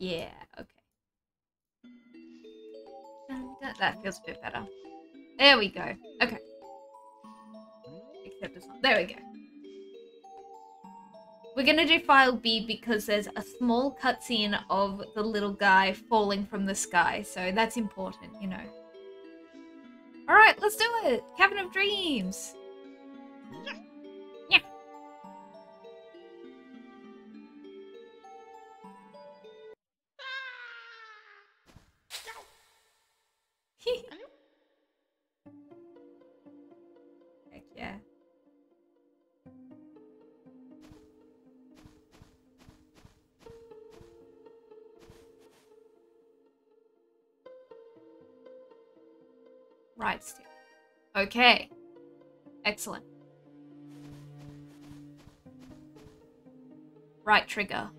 Yeah, okay. That feels a bit better. There we go. Okay. Except it's not. There we go. We're gonna do file B because there's a small cutscene of the little guy falling from the sky, so that's important, you know. Alright, let's do it! Cavern of Dreams! Yeah. Okay. Excellent. Right trigger.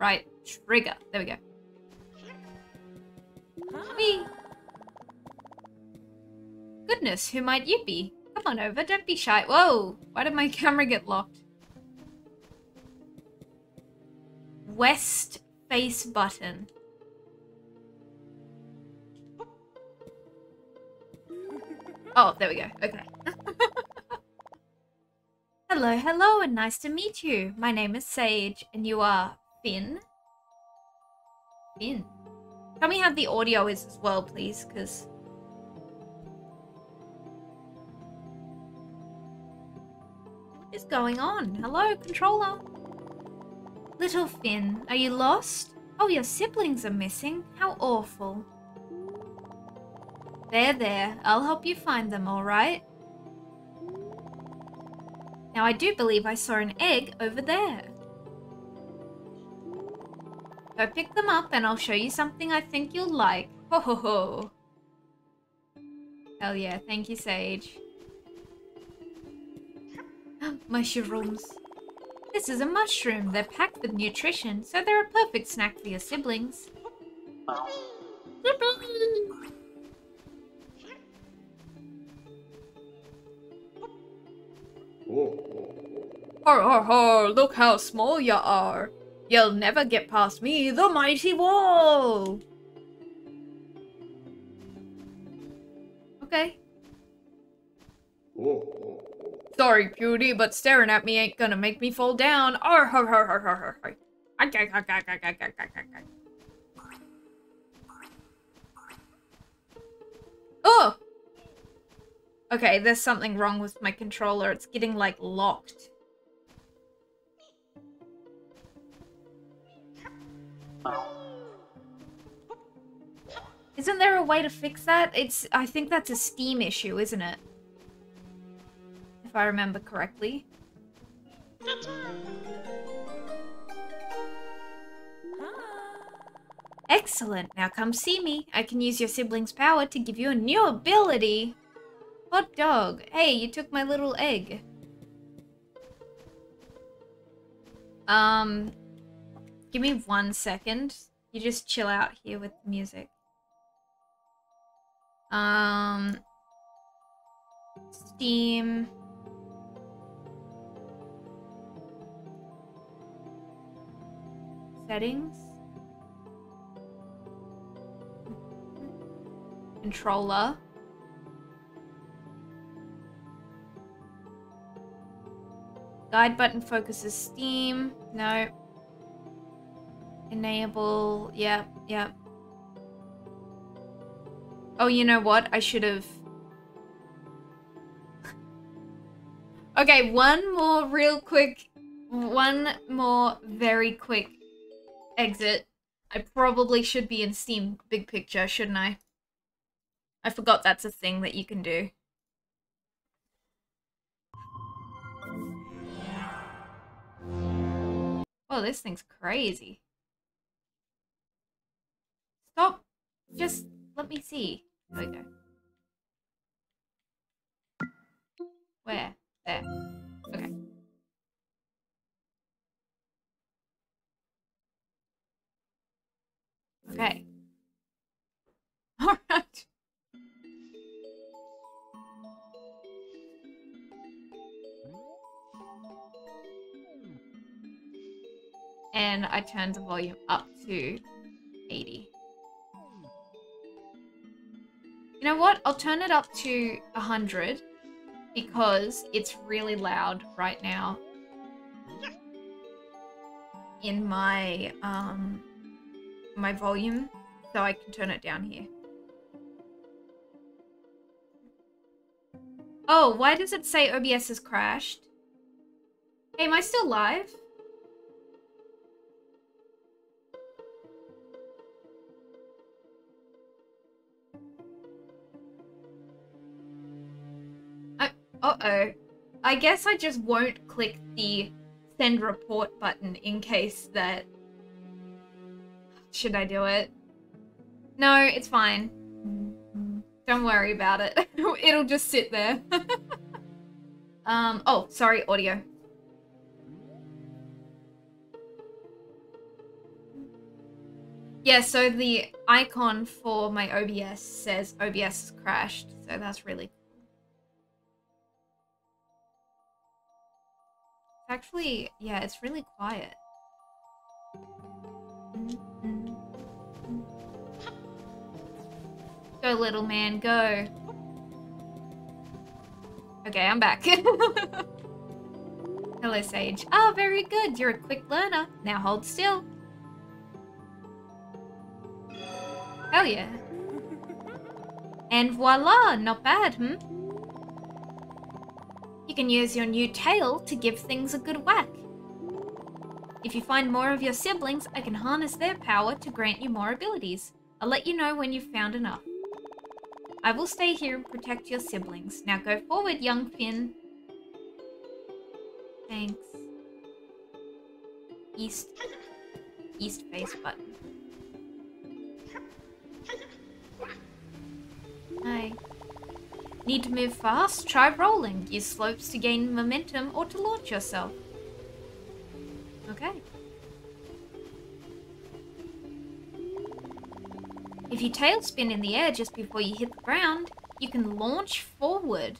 Right trigger. There we go. Whee! Goodness, who might you be? Come on over, don't be shy. Whoa! Why did my camera get locked? West face button. Oh, there we go. Okay. hello, hello, and nice to meet you. My name is Sage, and you are Finn. Finn. Tell me how the audio is as well, please, because. What is going on? Hello, controller. Little Finn, are you lost? Oh, your siblings are missing. How awful. There, there. I'll help you find them, alright? Now, I do believe I saw an egg over there. Go pick them up and I'll show you something I think you'll like. Ho ho ho. Hell yeah, thank you, Sage. Mushrooms. This is a mushroom. They're packed with nutrition, so they're a perfect snack for your siblings. Oh. Har har har, look how small you are. You'll never get past me, the mighty wall! Okay. Sorry, Beauty, but staring at me ain't gonna make me fall down. Ar har har har har har har. Oh! Okay, there's something wrong with my controller. It's getting, like, locked. Isn't there a way to fix that? It's I think that's a Steam issue, isn't it? If I remember correctly. Excellent. Now come see me. I can use your sibling's power to give you a new ability. Hot dog. Hey, you took my little egg. Um, give me one second. You just chill out here with the music. Um, Steam. Settings. Controller. Guide button focuses Steam. No. Enable. Yep, yep. Oh, you know what? I should have... okay, one more real quick... One more very quick exit. I probably should be in Steam Big Picture, shouldn't I? I forgot that's a thing that you can do. Oh, this thing's crazy. Stop. Just let me see. There we go. Where? There. Okay. Okay. Alright. And I turned the volume up to 80. You know what? I'll turn it up to 100 because it's really loud right now in my um my volume so I can turn it down here. Oh, why does it say OBS has crashed? Hey, am I still live? Uh-oh. I guess I just won't click the send report button in case that... Should I do it? No, it's fine. Don't worry about it. It'll just sit there. um, oh, sorry, audio. Yeah, so the icon for my OBS says OBS crashed, so that's really Actually, yeah, it's really quiet. Go, little man, go. Okay, I'm back. Hello, Sage. Oh, very good. You're a quick learner. Now hold still. Hell yeah. And voila, not bad, hmm? You can use your new tail to give things a good whack. If you find more of your siblings, I can harness their power to grant you more abilities. I'll let you know when you've found enough. I will stay here and protect your siblings. Now go forward, young Finn. Thanks. East. East face button. Hi. Need to move fast? Try rolling. Use slopes to gain momentum or to launch yourself. Okay. If you tailspin in the air just before you hit the ground, you can launch forward.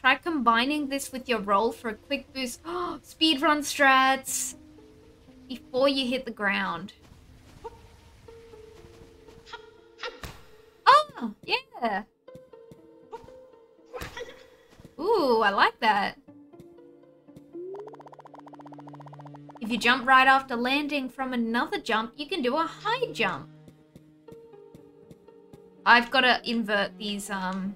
Try combining this with your roll for a quick boost. Oh, speedrun strats! Before you hit the ground. Oh, yeah! Ooh, I like that. If you jump right after landing from another jump, you can do a high jump. I've got to invert these, um...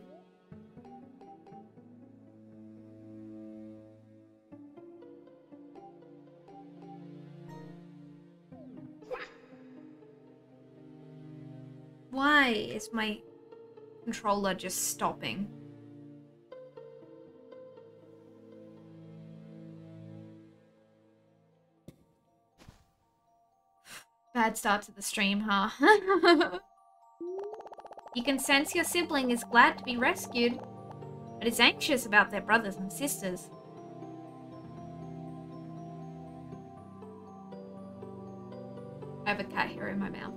Why is my controller just stopping? Bad start to the stream, huh? you can sense your sibling is glad to be rescued, but is anxious about their brothers and sisters. I have a cat hair in my mouth.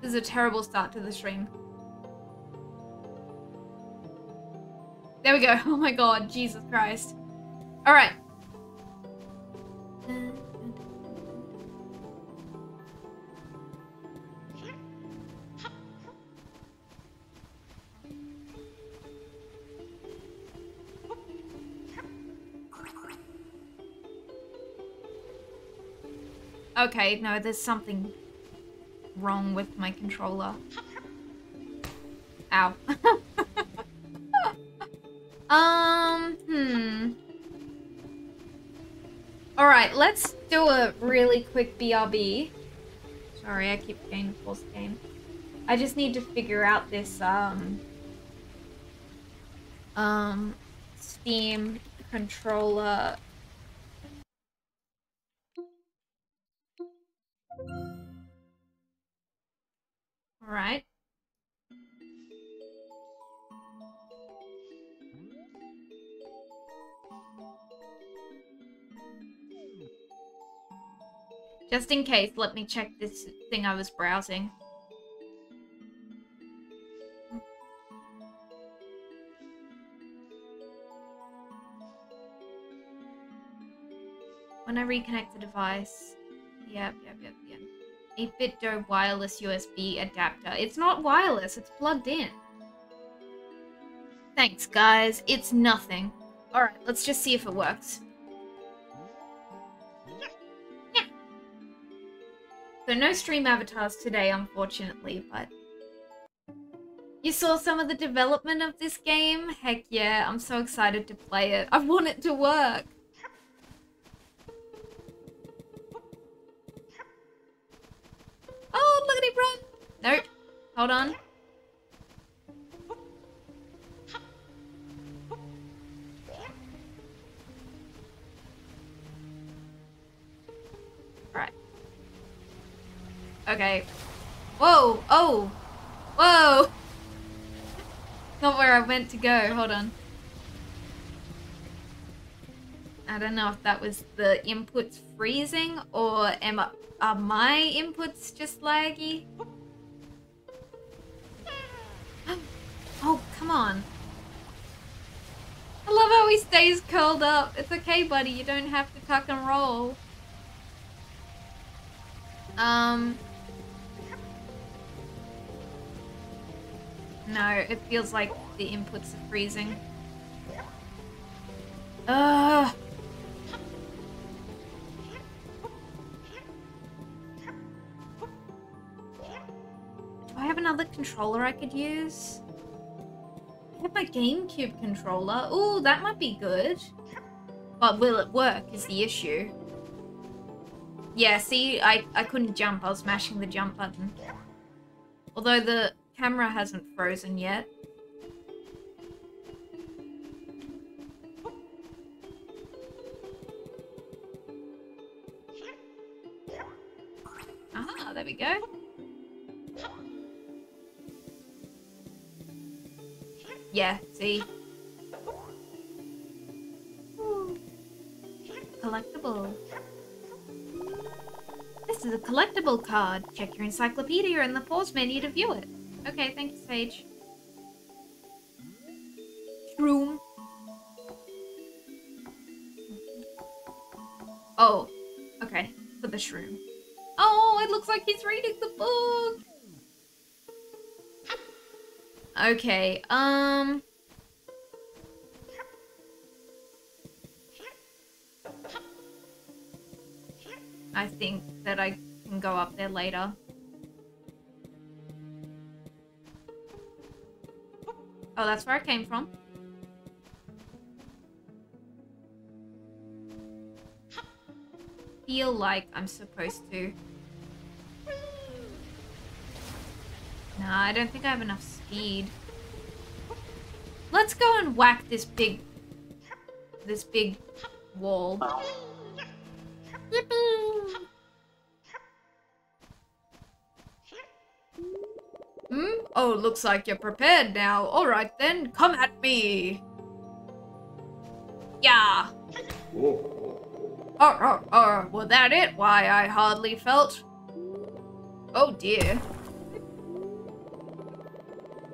This is a terrible start to the stream. There we go. Oh my god, Jesus Christ. Alright. Okay, no, there's something wrong with my controller. Ow. um, hmm. Alright, let's do a really quick BRB. Sorry, I keep getting pause game. I just need to figure out this, um... Um... Steam controller Just in case, let me check this thing I was browsing. When I reconnect the device. Yep, yep, yep, yep. 8BitDo wireless USB adapter. It's not wireless, it's plugged in. Thanks, guys. It's nothing. Alright, let's just see if it works. So no stream avatars today, unfortunately, but... You saw some of the development of this game? Heck yeah, I'm so excited to play it. I want it to work. Oh, look at him run! Nope. Hold on. Okay. Whoa! Oh! Whoa! Not where I meant to go. Hold on. I don't know if that was the inputs freezing or am I, are my inputs just laggy? Oh, come on. I love how he stays curled up. It's okay, buddy. You don't have to tuck and roll. Um... No, it feels like the inputs are freezing. Ugh. Do I have another controller I could use? I have my GameCube controller. Ooh, that might be good. But will it work is the issue. Yeah, see, I, I couldn't jump. I was mashing the jump button. Although the camera hasn't frozen yet. Ah, there we go. Yeah, see? Collectible. This is a collectible card. Check your encyclopedia in the pause menu to view it. Okay, thank you, Sage. Shroom. Oh, okay, for the shroom. Oh, it looks like he's reading the book! Okay, um... I think that I can go up there later. Oh, that's where I came from. Feel like I'm supposed to. Nah, I don't think I have enough speed. Let's go and whack this big... This big wall. Yippee! Hmm? Oh, looks like you're prepared now. Alright then, come at me! Yeah! Oh, oh, oh, was that it? Why, I hardly felt... Oh dear.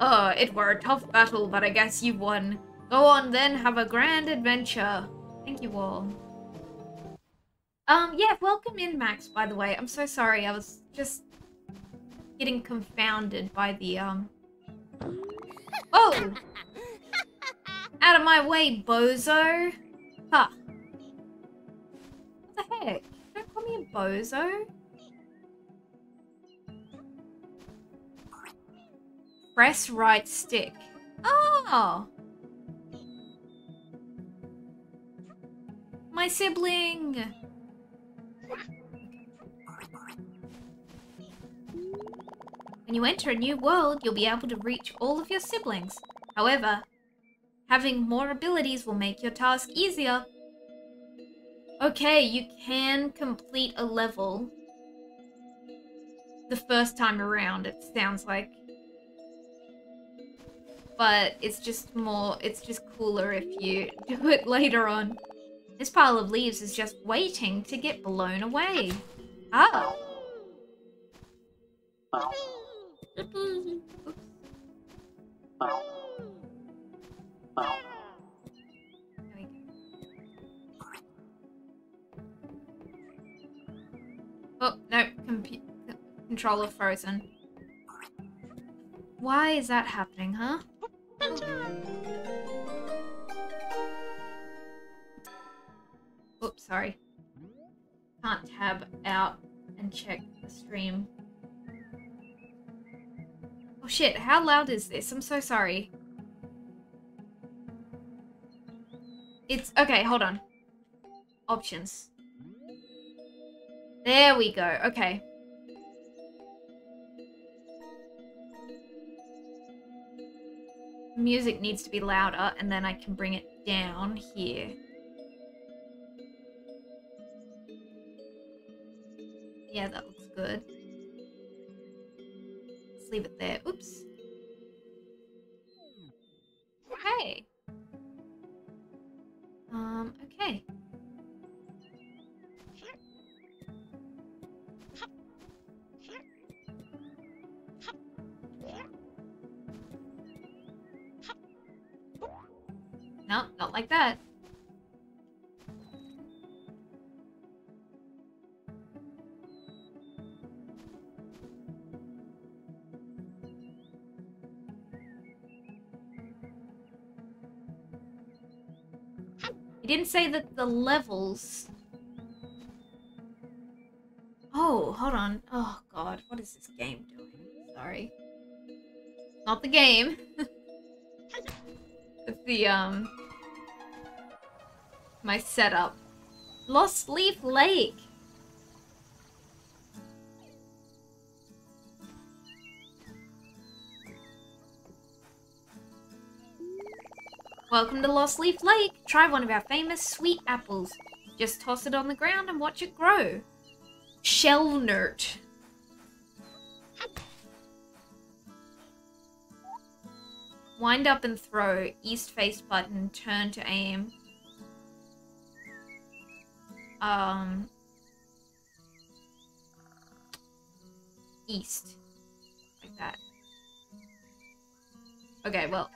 Uh, it were a tough battle, but I guess you won. Go on then, have a grand adventure. Thank you all. Um, yeah, welcome in, Max, by the way. I'm so sorry, I was just getting confounded by the, um... Oh! Out of my way, bozo! Huh. What the heck? Don't call me a bozo. Press right stick. Oh! My sibling! When you enter a new world, you'll be able to reach all of your siblings. However, having more abilities will make your task easier. Okay, you can complete a level the first time around, it sounds like. But it's just more, it's just cooler if you do it later on. This pile of leaves is just waiting to get blown away. Ah. Oh, no. Controller frozen. Why is that happening, huh? Oops, sorry. Can't tab out and check the stream. Oh shit, how loud is this? I'm so sorry. It's... Okay, hold on. Options. There we go. Okay. Music needs to be louder, and then I can bring it down here. Yeah, that looks good. Let's leave it there. Say that the levels... Oh, hold on. Oh, God. What is this game doing? Sorry. Not the game. it's the, um... My setup. Lost Leaf Lake. Welcome to Lost Leaf Lake. Try one of our famous sweet apples. Just toss it on the ground and watch it grow. Shellnut. Wind up and throw. East face button. Turn to aim. Um. East. Like that. Okay, well.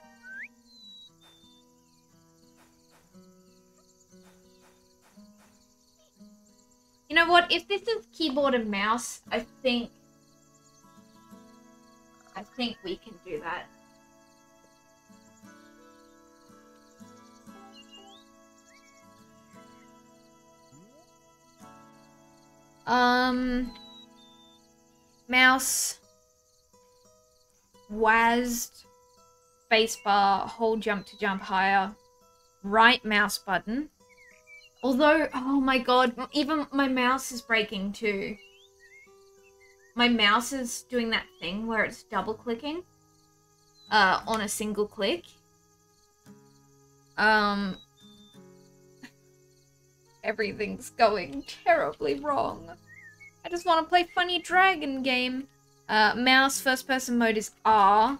You know what? If this is keyboard and mouse, I think... I think we can do that. Um... Mouse... WASD... Spacebar, hold jump to jump higher. Right mouse button. Although, oh my god, even my mouse is breaking too. My mouse is doing that thing where it's double clicking uh, on a single click. Um, everything's going terribly wrong. I just want to play funny dragon game. Uh, mouse first person mode is R.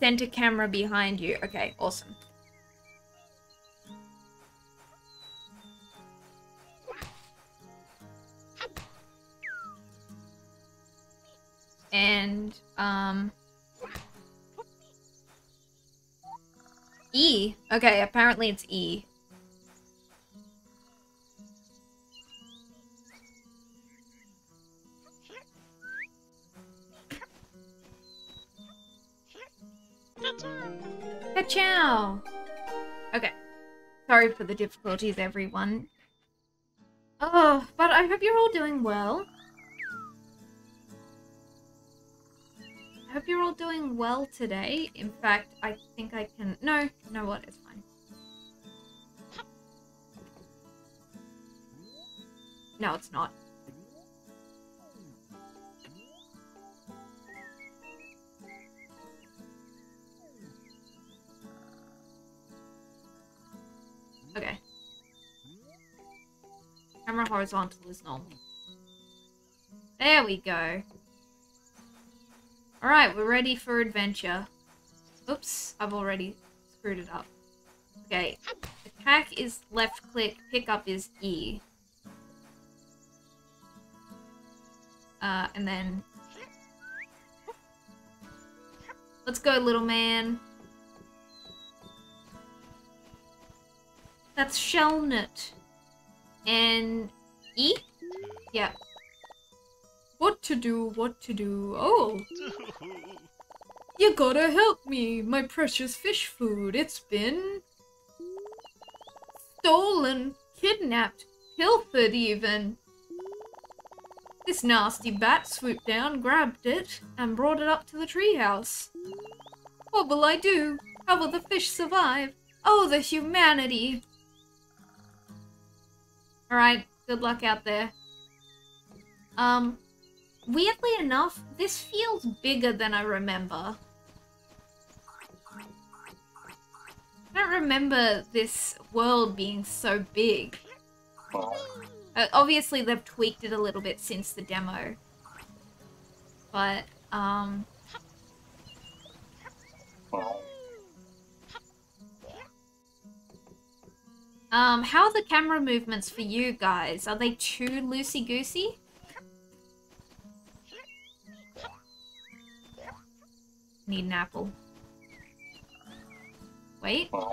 Center camera behind you. Okay, awesome. And um E. Okay, apparently it's E. Ka-chow! Okay. Sorry for the difficulties, everyone. Oh, but I hope you're all doing well. Hope you're all doing well today. In fact, I think I can... No, no, what? It's fine. No, it's not. Okay. Camera horizontal is normal. There we go. Alright, we're ready for adventure. Oops, I've already screwed it up. Okay, attack is left click, pickup is E. Uh, and then... Let's go, little man. That's Shellnut. And E? Yeah. What to do, what to do. Oh. You gotta help me, my precious fish food. It's been stolen, kidnapped, pilfered even. This nasty bat swooped down, grabbed it, and brought it up to the treehouse. What will I do? How will the fish survive? Oh, the humanity! Alright, good luck out there. Um, weirdly enough, this feels bigger than I remember. I don't remember this world being so big. Uh, obviously, they've tweaked it a little bit since the demo. But, um... Um, how are the camera movements for you guys? Are they too loosey-goosey? Need an apple. Wait. Oh.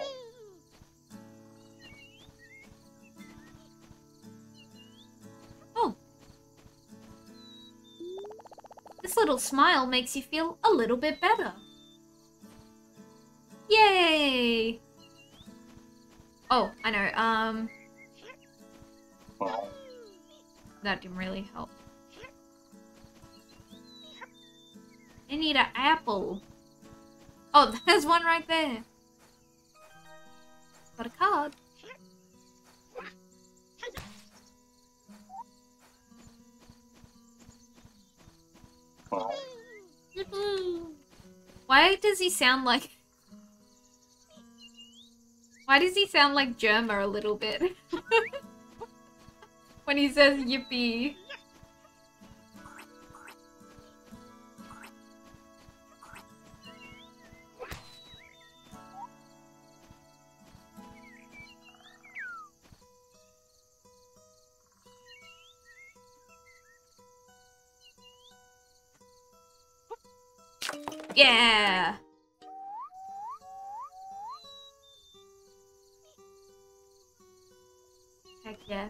This little smile makes you feel a little bit better. Yay! Oh, I know, um... That didn't really help. I need an apple. Oh, there's one right there. Got a card. Why does he sound like... Why does he sound like Jerma a little bit? when he says yippee. Yeah! Heck yeah.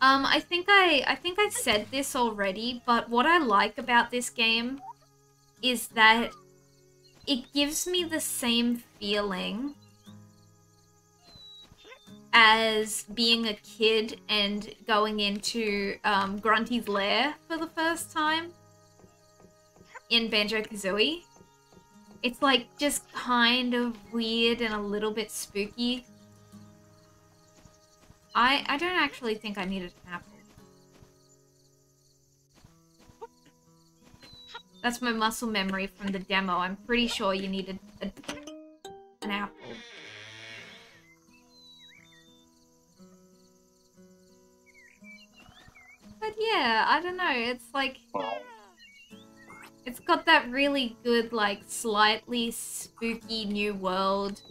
Um, I think I, I think I said this already, but what I like about this game is that it gives me the same feeling as being a kid and going into um, Grunty's lair for the first time in Banjo-Kazooie. It's like just kind of weird and a little bit spooky. I I don't actually think I needed an apple. That's my muscle memory from the demo. I'm pretty sure you needed a, an apple. But yeah, I don't know. It's like... It's got that really good, like, slightly spooky new world.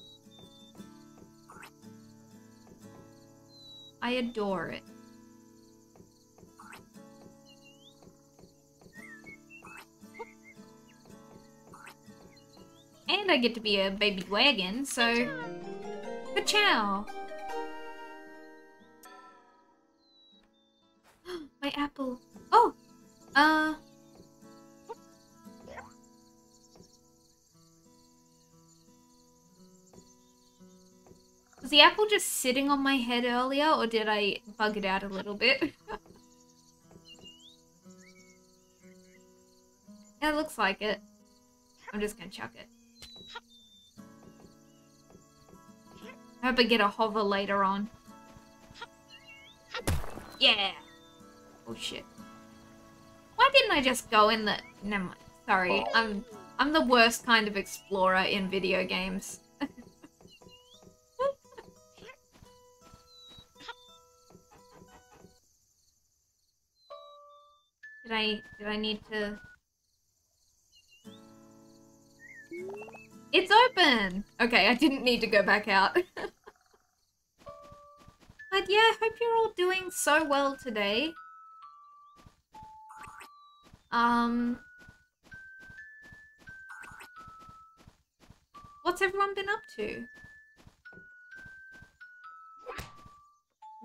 I adore it. And I get to be a baby wagon, so... Ka-chow! My apple. Oh! Uh... Was the apple just sitting on my head earlier, or did I bug it out a little bit? yeah, it looks like it. I'm just gonna chuck it. I hope I get a hover later on. Yeah! Oh shit. Why didn't I just go in the... Never mind. Sorry, I'm... I'm the worst kind of explorer in video games. Did I, did I need to... It's open! Okay, I didn't need to go back out. but yeah, hope you're all doing so well today. Um... What's everyone been up to?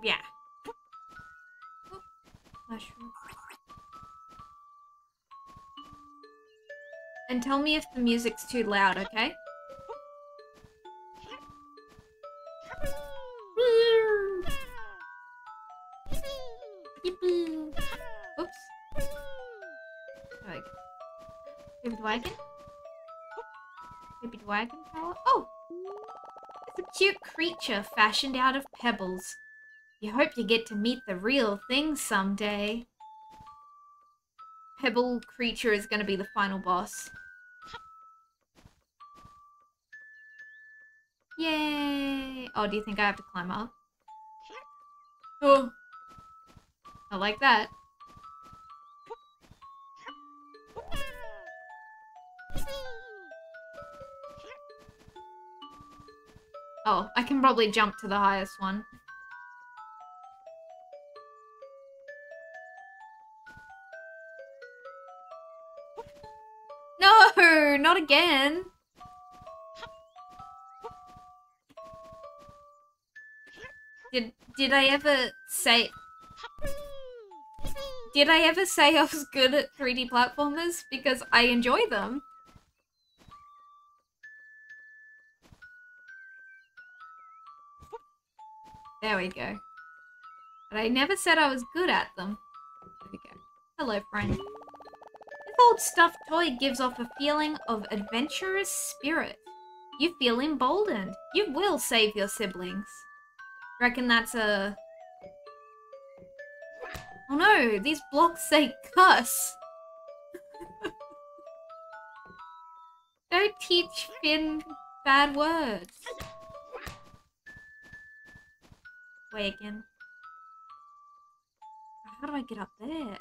Yeah. Oh, mushroom. And tell me if the music's too loud, okay? Oops. Baby wagon? Baby wagon power? Oh! It's a cute creature fashioned out of pebbles. You hope you get to meet the real thing someday. Pebble creature is going to be the final boss. Yay! Oh, do you think I have to climb up? Oh. I like that. Oh, I can probably jump to the highest one. No, not again. Did I ever say Did I ever say I was good at 3D platformers because I enjoy them? There we go. But I never said I was good at them. There we go. Hello, friend. This old stuffed toy gives off a feeling of adventurous spirit. You feel emboldened. You will save your siblings. Reckon that's a... Oh no, these blocks say cuss. Don't teach Finn bad words. Way again. How do I get up there?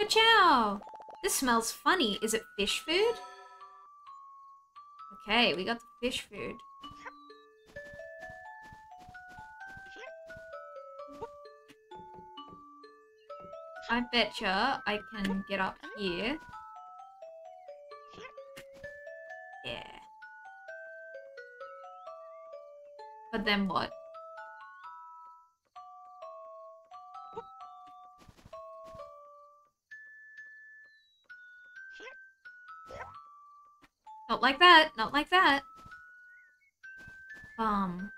Ka-chow! This smells funny. Is it fish food? Okay, we got the fish food. I betcha I can get up here. Yeah. But then what? Like that. Not like that. Um.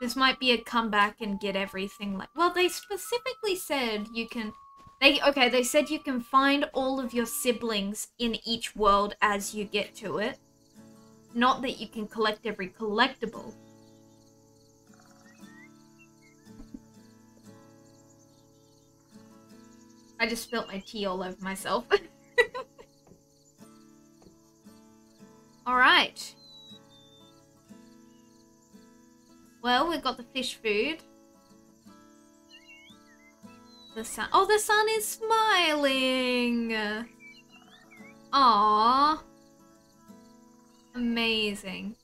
This might be a comeback and get everything like... Well, they specifically said you can... They Okay, they said you can find all of your siblings in each world as you get to it. Not that you can collect every collectible. I just spilt my tea all over myself. Alright. Well, we've got the fish food. The sun- Oh, the sun is smiling! Aww. Amazing.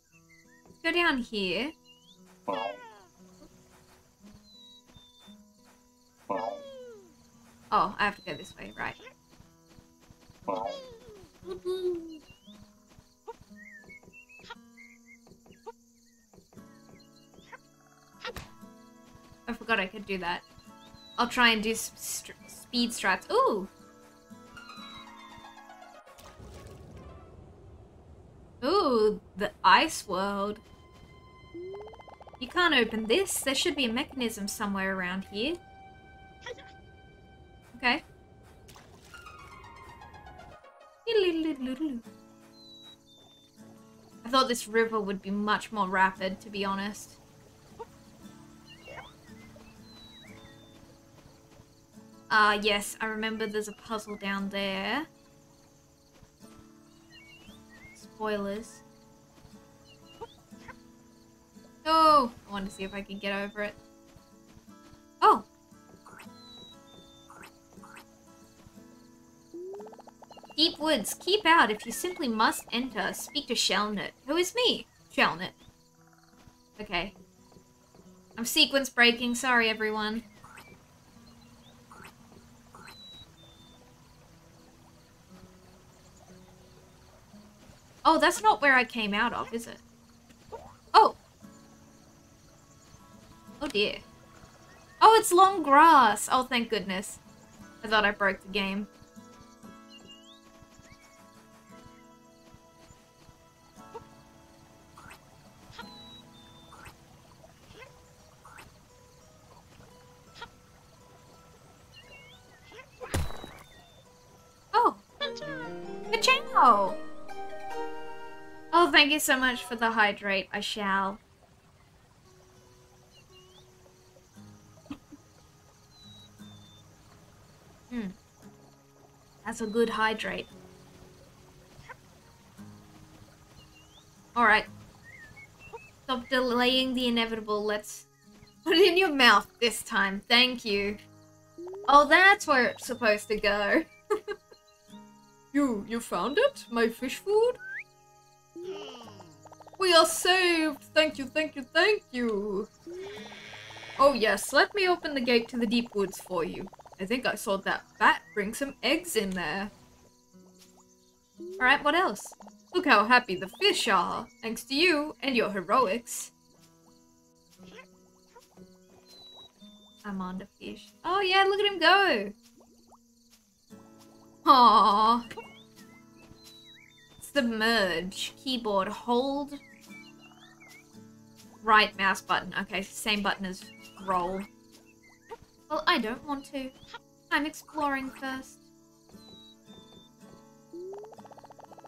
Let's go down here. Oh, I have to go this way, right. I forgot I could do that. I'll try and do st speed strats. Ooh! Ooh, the ice world. You can't open this. There should be a mechanism somewhere around here. Okay. I thought this river would be much more rapid, to be honest. Ah, uh, yes, I remember there's a puzzle down there. Spoilers. Oh, I want to see if I can get over it. Oh, Deep woods, keep out. If you simply must enter, speak to Shelnet. Who is me? Shelnet. Okay. I'm sequence breaking. Sorry, everyone. Oh, that's not where I came out of, is it? Oh! Oh dear. Oh, it's long grass! Oh, thank goodness. I thought I broke the game. Ka-chow! Oh, thank you so much for the hydrate. I shall. Hmm. That's a good hydrate. Alright. Stop delaying the inevitable. Let's put it in your mouth this time. Thank you. Oh, that's where it's supposed to go. You, you found it? My fish food? We are saved! Thank you, thank you, thank you! Oh yes, let me open the gate to the deep woods for you. I think I saw that bat bring some eggs in there. Alright, what else? Look how happy the fish are, thanks to you and your heroics. I'm on the fish. Oh yeah, look at him go! Aww. Submerge. Keyboard. Hold. Right mouse button. Okay, same button as roll. Well, I don't want to. I'm exploring first.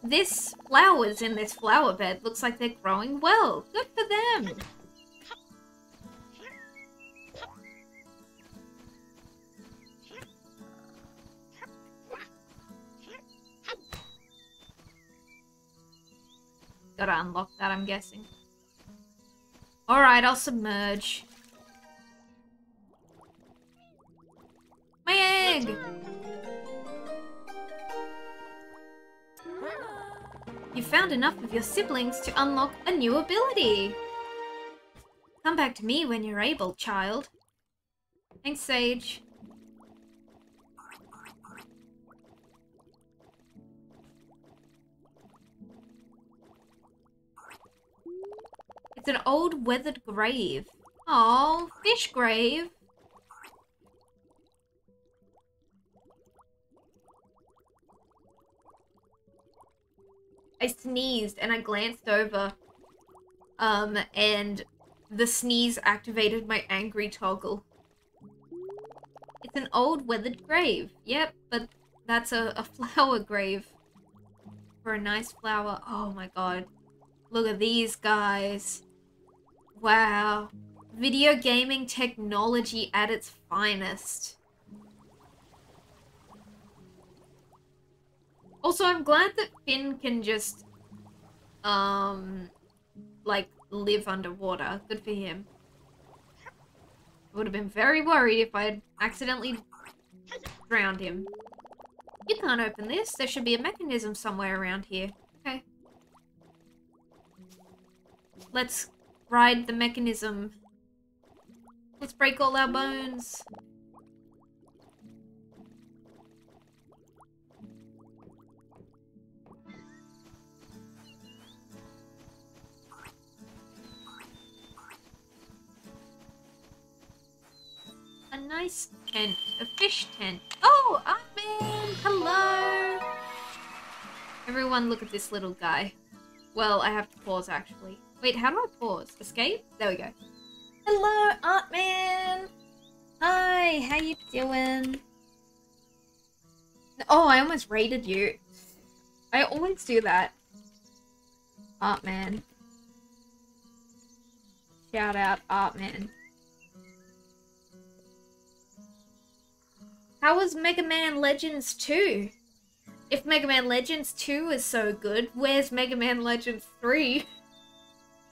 This flowers in this flower bed looks like they're growing well. Good for them. Gotta unlock that, I'm guessing. Alright, I'll submerge. My egg! You found enough of your siblings to unlock a new ability. Come back to me when you're able, child. Thanks, Sage. An old weathered grave. Oh, fish grave. I sneezed and I glanced over. Um, and the sneeze activated my angry toggle. It's an old weathered grave. Yep, but that's a, a flower grave. For a nice flower. Oh my god. Look at these guys. Wow. Video gaming technology at its finest. Also, I'm glad that Finn can just, um, like, live underwater. Good for him. I would have been very worried if I had accidentally drowned him. You can't open this. There should be a mechanism somewhere around here. Okay. Let's ride the mechanism. Let's break all our bones. A nice tent. A fish tent. Oh, Artman! Hello! Everyone look at this little guy. Well, I have to pause actually. Wait, how do I pause? Escape? There we go. Hello, Art Man! Hi, how you doing? Oh, I almost raided you. I always do that. Art Man. Shout out, Art Man. How was Mega Man Legends 2? If Mega Man Legends 2 is so good, where's Mega Man Legends 3?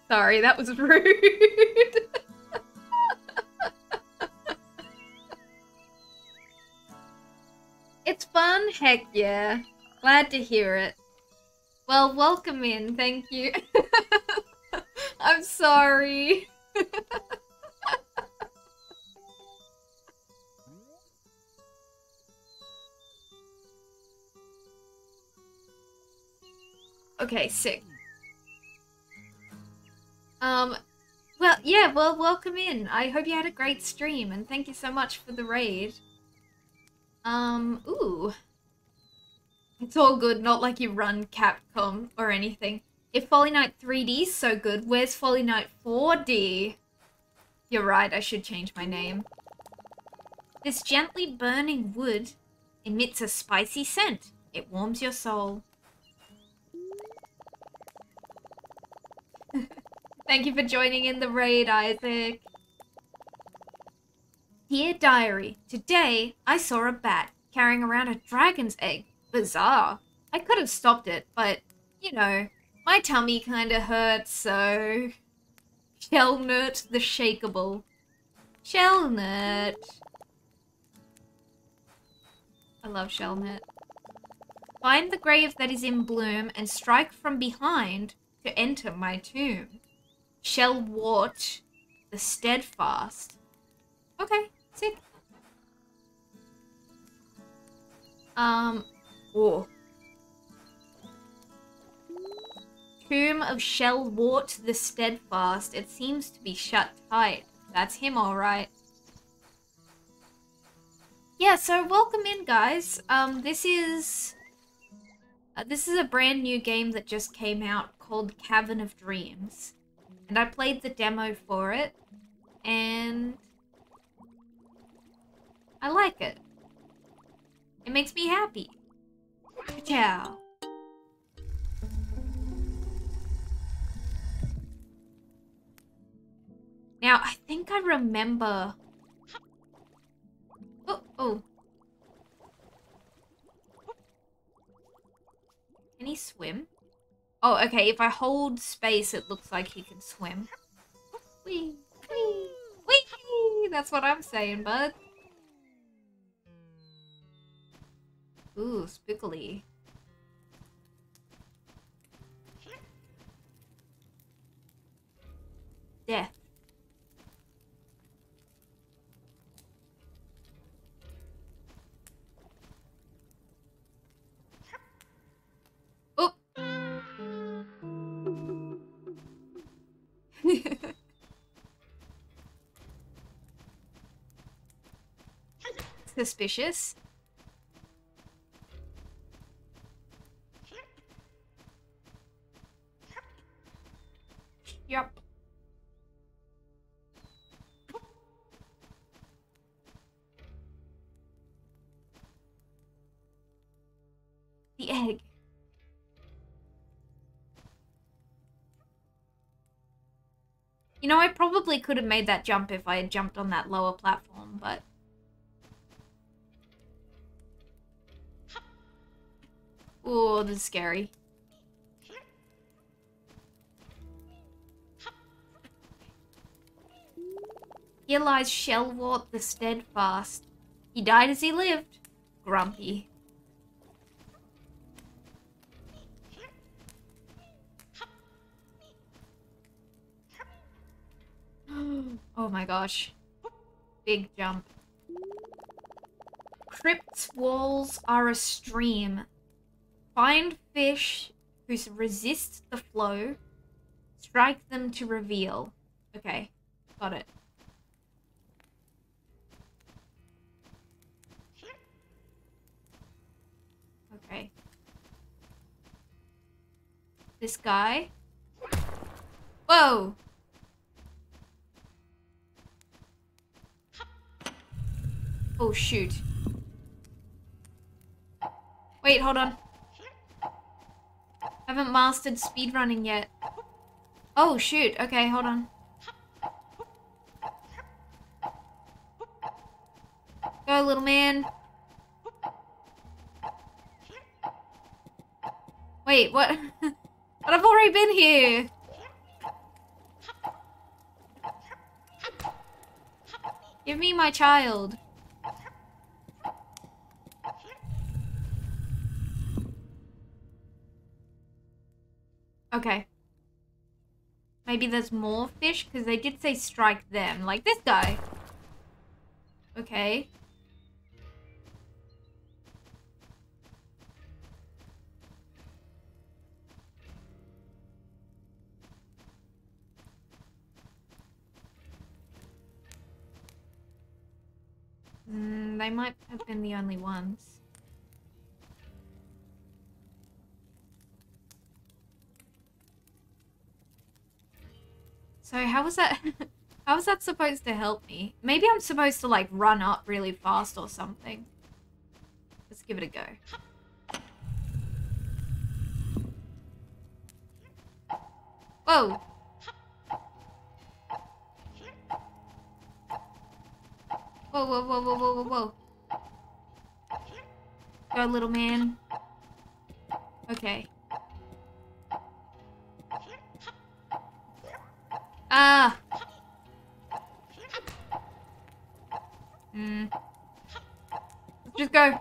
Sorry, that was rude. it's fun? Heck yeah. Glad to hear it. Well, welcome in, thank you. I'm sorry. Okay, sick. Um, well, yeah, well, welcome in. I hope you had a great stream, and thank you so much for the raid. Um, ooh. It's all good, not like you run Capcom or anything. If Folly Knight 3D is so good, where's Folly Knight 4D? You're right, I should change my name. This gently burning wood emits a spicy scent. It warms your soul. Thank you for joining in the raid, Isaac. Dear Diary, today I saw a bat carrying around a dragon's egg. Bizarre. I could have stopped it, but, you know, my tummy kinda hurts, so... Shellnut the Shakeable. Shellnut. I love Shellnut. Find the grave that is in bloom and strike from behind to enter my tomb. Shellwort the Steadfast. Okay, sick. Um, oh. Tomb of Shellwort the Steadfast. It seems to be shut tight. That's him alright. Yeah, so welcome in, guys. Um, this is... Uh, this is a brand new game that just came out called Cavern of Dreams. And I played the demo for it. And... I like it. It makes me happy. Ciao. Now, I think I remember... Oh, oh. Can he swim? Oh, okay, if I hold space, it looks like he can swim. Wee, wee, wee! That's what I'm saying, bud. Ooh, spickly. Death. Suspicious. Yep. You know, I probably could have made that jump if I had jumped on that lower platform, but... Oh, this is scary. Here lies Shellwort the Steadfast. He died as he lived. Grumpy. Oh my gosh. Big jump. Crypt's walls are a stream. Find fish who resist the flow. Strike them to reveal. Okay, got it. Okay. This guy. Whoa! Oh, shoot. Wait, hold on. I haven't mastered speedrunning yet. Oh, shoot. Okay, hold on. Go, little man. Wait, what? but I've already been here. Give me my child. Okay. Maybe there's more fish, because they did say strike them. Like this guy. Okay. Mm, they might have been the only ones. So how was that? how was that supposed to help me? Maybe I'm supposed to like run up really fast or something. Let's give it a go. Whoa. Whoa, whoa, whoa, whoa, whoa, whoa, whoa. Go, little man. Okay. Ah! Hmm. Just go.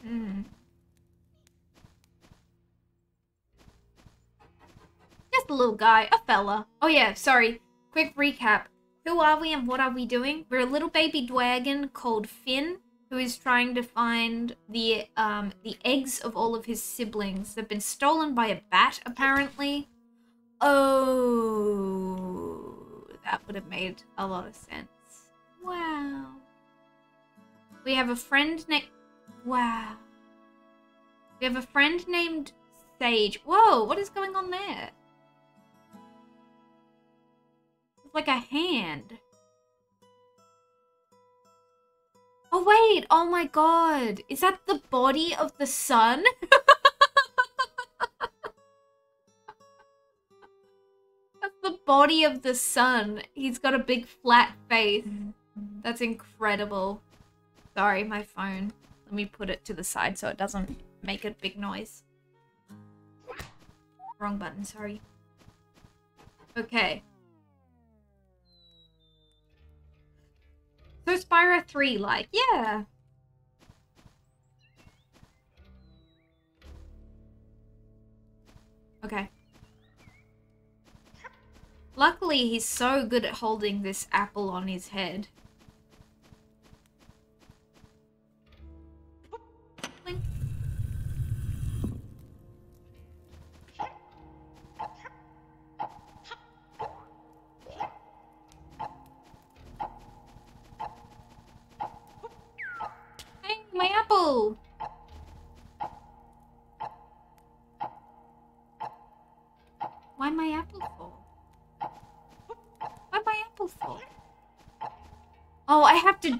Hmm. Just a little guy, a fella. Oh yeah, sorry. Quick recap. Who are we and what are we doing? We're a little baby dragon called Finn, who is trying to find the um the eggs of all of his siblings. They've been stolen by a bat, apparently. Oh, that would have made a lot of sense. Wow. We have a friend named. Wow. We have a friend named Sage. Whoa, what is going on there? It's like a hand. Oh, wait. Oh, my God. Is that the body of the sun? That's the body of the sun. He's got a big flat face. That's incredible. Sorry, my phone. Let me put it to the side so it doesn't make a big noise. Wrong button, sorry. Okay. So Spyro 3, like, yeah. Okay. Luckily, he's so good at holding this apple on his head.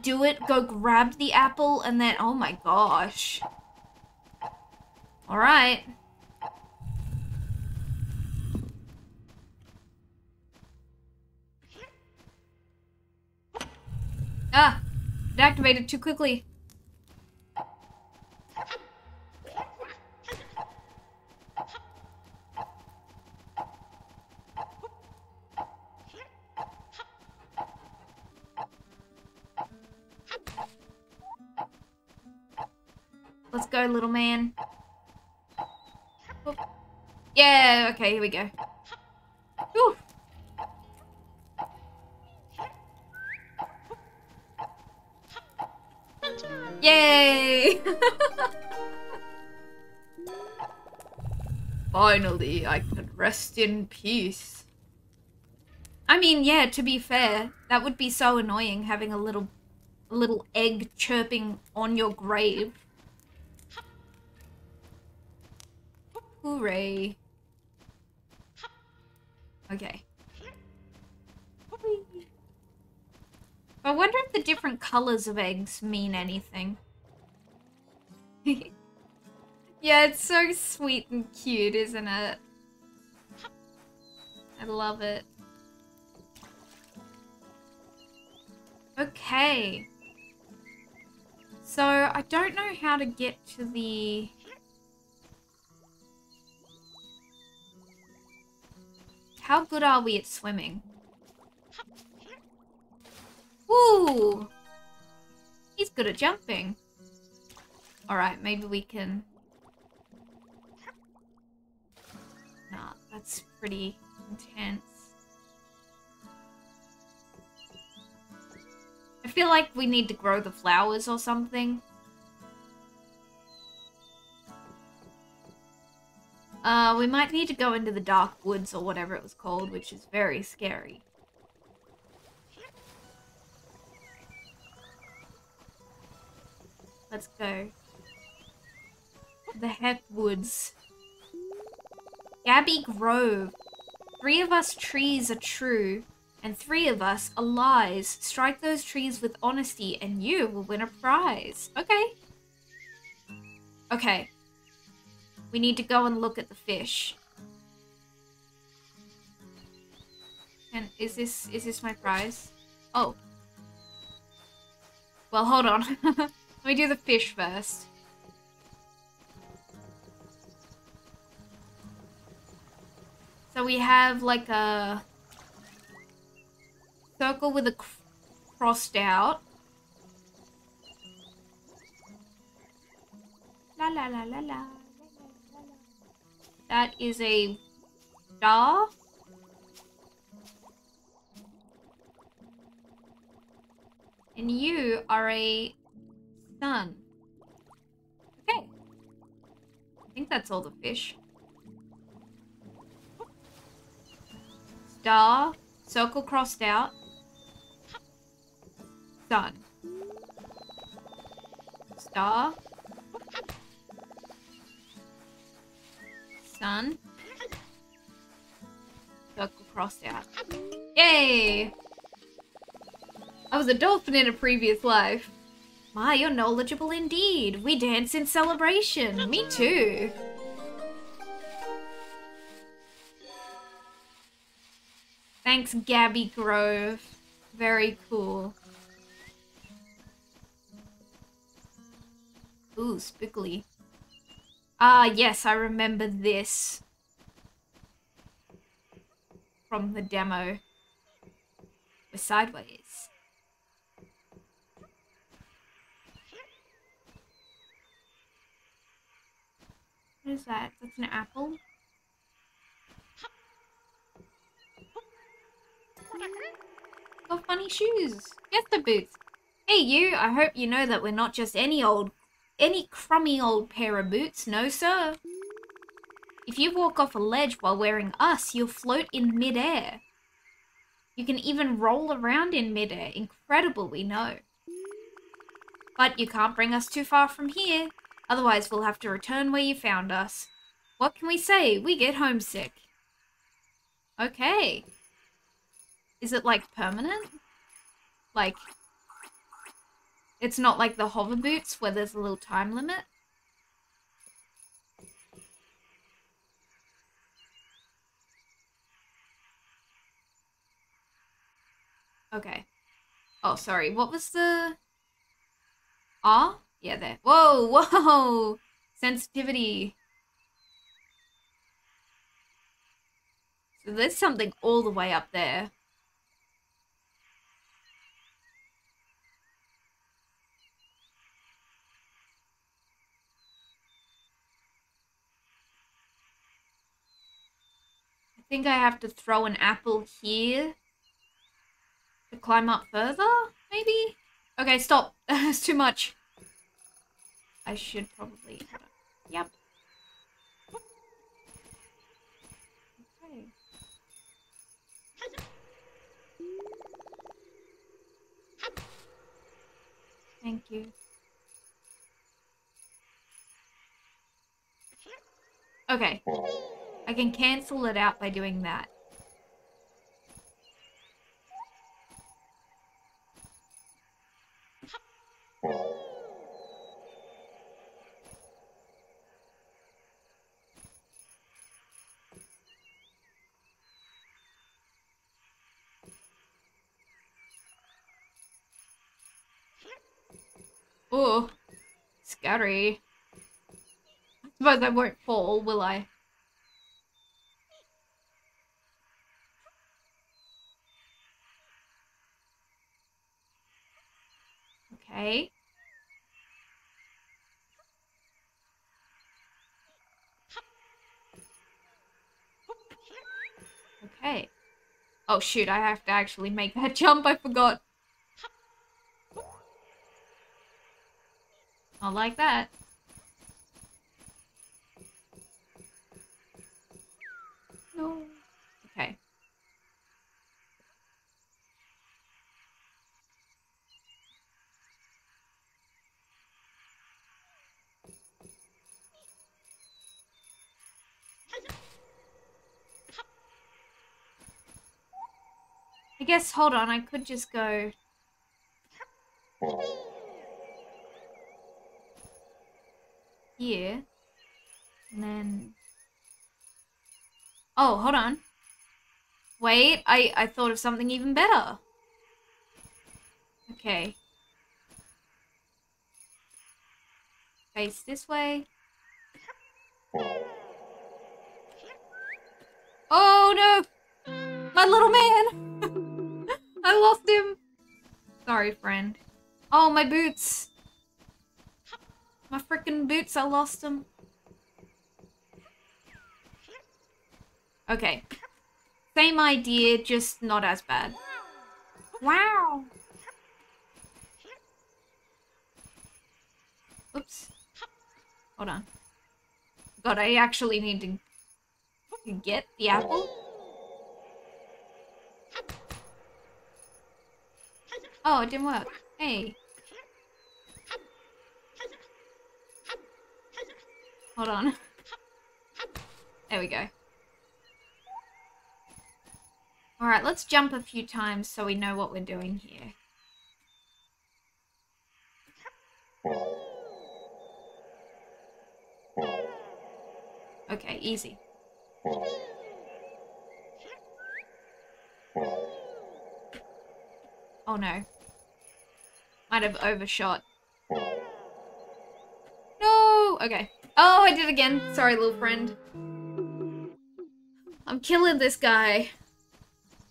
Do it, go grab the apple, and then, oh my gosh. Alright. Ah! It activated too quickly. Okay, here we go. Whew. Yay! Finally, I can rest in peace. I mean, yeah, to be fair, that would be so annoying having a little a little egg chirping on your grave. Hooray. Different colors of eggs mean anything. yeah, it's so sweet and cute, isn't it? I love it. Okay. So, I don't know how to get to the... How good are we at swimming? Ooh! He's good at jumping. Alright, maybe we can... Nah, that's pretty intense. I feel like we need to grow the flowers or something. Uh, we might need to go into the dark woods or whatever it was called, which is very scary. Let's go. The heck woods. Gabby Grove. Three of us trees are true, and three of us are lies. Strike those trees with honesty, and you will win a prize. Okay. Okay. We need to go and look at the fish. And is this is this my prize? Oh. Well, hold on. Let me do the fish first. So we have like a circle with a crossed out. La la la la la. That is a star. And you are a sun. Okay. I think that's all the fish. Star, circle crossed out, sun. Star, sun. Circle crossed out. Yay! I was a dolphin in a previous life. My, you're knowledgeable indeed. We dance in celebration. Me too. Thanks, Gabby Grove. Very cool. Ooh, spickly. Ah, yes, I remember this. From the demo. We're sideways. What is that? That's an apple? Got funny shoes. Yes, the boots. Hey, you. I hope you know that we're not just any old any crummy old pair of boots, no sir. If you walk off a ledge while wearing us, you'll float in midair. You can even roll around in midair. Incredible, we know. But you can't bring us too far from here. Otherwise, we'll have to return where you found us. What can we say? We get homesick. Okay. Is it, like, permanent? Like, it's not like the hover boots where there's a little time limit. Okay. Oh, sorry. What was the... Ah? Yeah, there. Whoa, whoa! Sensitivity. So there's something all the way up there. I think I have to throw an apple here to climb up further, maybe? Okay, stop. That's too much. I should probably... Yep. Okay. Thank you. Okay. I can cancel it out by doing that. Oh, scary. I suppose I won't fall, will I? Okay. Okay. Oh shoot, I have to actually make that jump, I forgot. I like that. No. Okay. I guess, hold on, I could just go... Here. And then... Oh, hold on. Wait, I, I thought of something even better. Okay. Face this way. Oh no! My little man! I lost him! Sorry, friend. Oh, my boots! My freaking boots, I lost them. Okay. Same idea, just not as bad. Wow! Oops. Hold on. God, I actually need to get the apple? Oh, it didn't work. Hey. Hold on. There we go. Alright, let's jump a few times so we know what we're doing here. Okay, easy. Oh no. Might have overshot. No! Okay. Oh, I did again. Sorry, little friend. I'm killing this guy.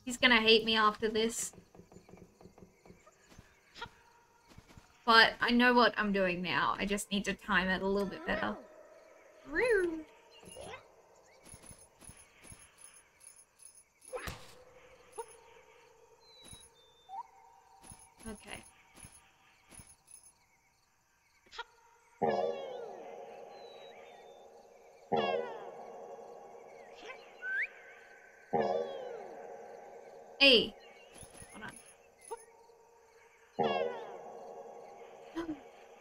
He's gonna hate me after this. But I know what I'm doing now. I just need to time it a little bit better. Rude. Okay. Hey.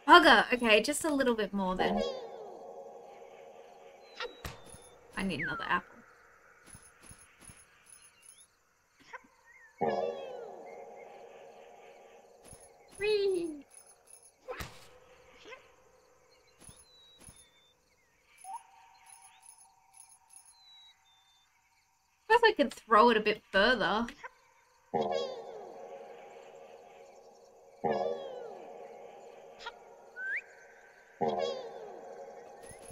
Hugger. Okay, just a little bit more then. I need another apple. Whee! I suppose I could throw it a bit further.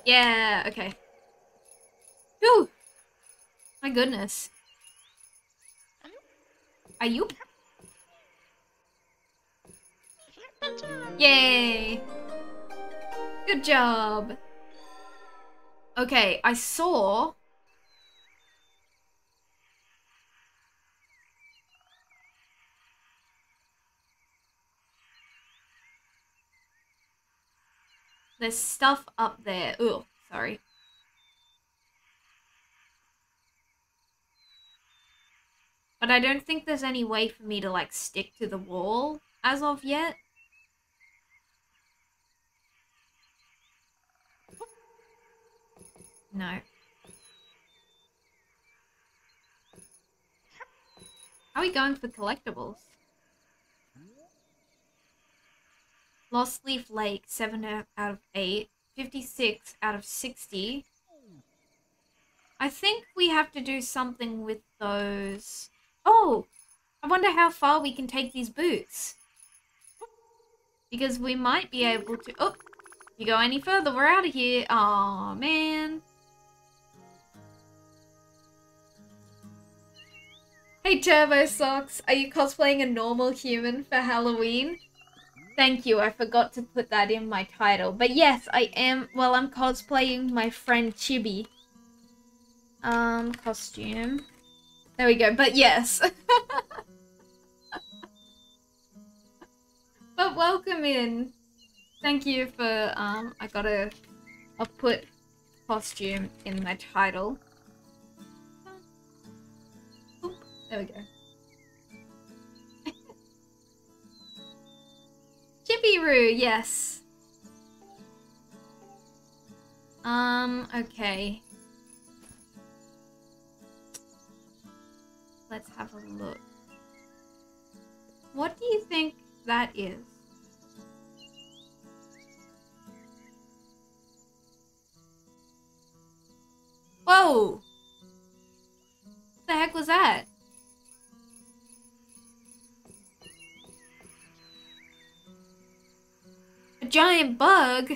Yeah, okay. Whew! My goodness. Are you? Yay! Good job! Okay, I saw... There's stuff up there. Oh, sorry. But I don't think there's any way for me to, like, stick to the wall as of yet. No. How are we going for collectibles? Lost Leaf Lake, 7 out of 8. 56 out of 60. I think we have to do something with those. Oh! I wonder how far we can take these boots. Because we might be able to... Oh! You go any further, we're out of here. Oh man. Hey Turbo Socks, are you cosplaying a normal human for Halloween? Thank you, I forgot to put that in my title. But yes, I am, well, I'm cosplaying my friend Chibi. Um, costume. There we go, but yes. but welcome in. Thank you for, um, I gotta, I'll put costume in my title. There we go. Chippy-Roo, yes. Um, okay. Let's have a look. What do you think that is? Whoa! What the heck was that? Giant bug?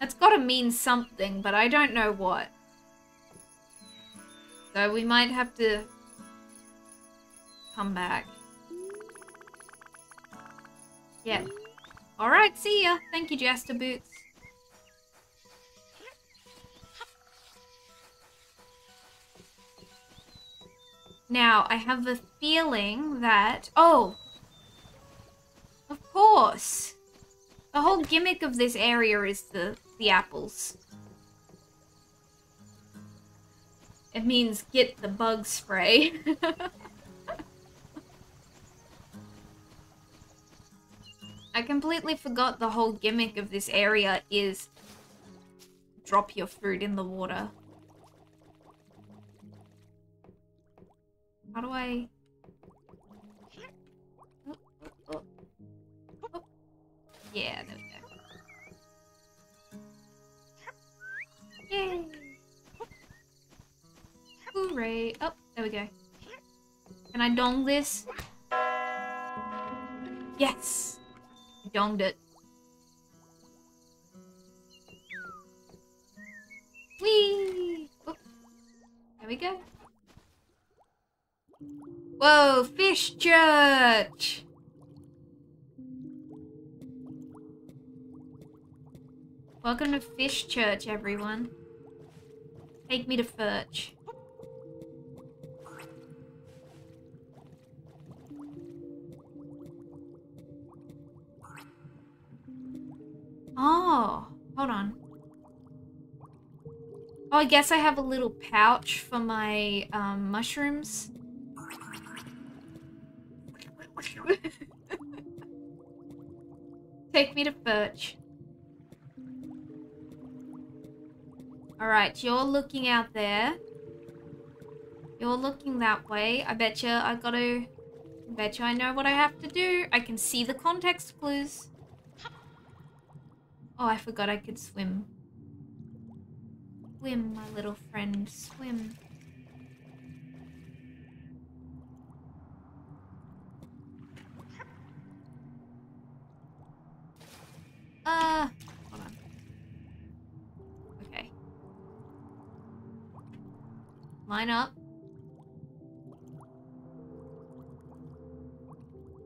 That's gotta mean something, but I don't know what. So we might have to come back. Yeah. Alright, see ya. Thank you, Jester Boots. Now, I have a feeling that... Oh! Of course! The whole gimmick of this area is the, the apples. It means get the bug spray. I completely forgot the whole gimmick of this area is drop your food in the water. How do I... Yeah, there we go. Yay! Hooray! Oh, there we go. Can I dong this? Yes! I Donged it. Whee! Oh, there we go. Whoa, fish church! Welcome to Fish Church, everyone. Take me to Furch. Oh, hold on. Oh, I guess I have a little pouch for my um, mushrooms. Take me to Birch. Alright, you're looking out there. You're looking that way. I bet you I gotta... I bet you I know what I have to do. I can see the context clues. Oh, I forgot I could swim. Swim, my little friend, swim. Uh, hold on. Okay. Line up.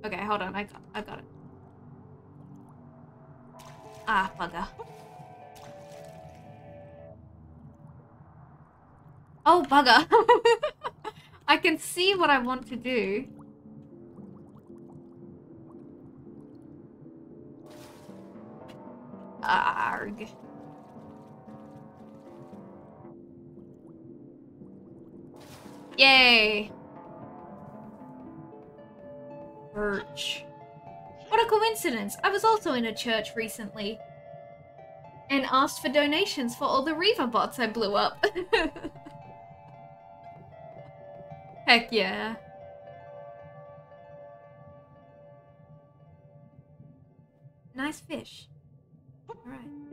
Okay, hold on. I got, I got it. Ah, bugger. Oh, bugger. I can see what I want to do. Arg. Yay. Birch. What a coincidence! I was also in a church recently. And asked for donations for all the Reaver bots I blew up. Heck yeah. Nice fish. Alright. Might,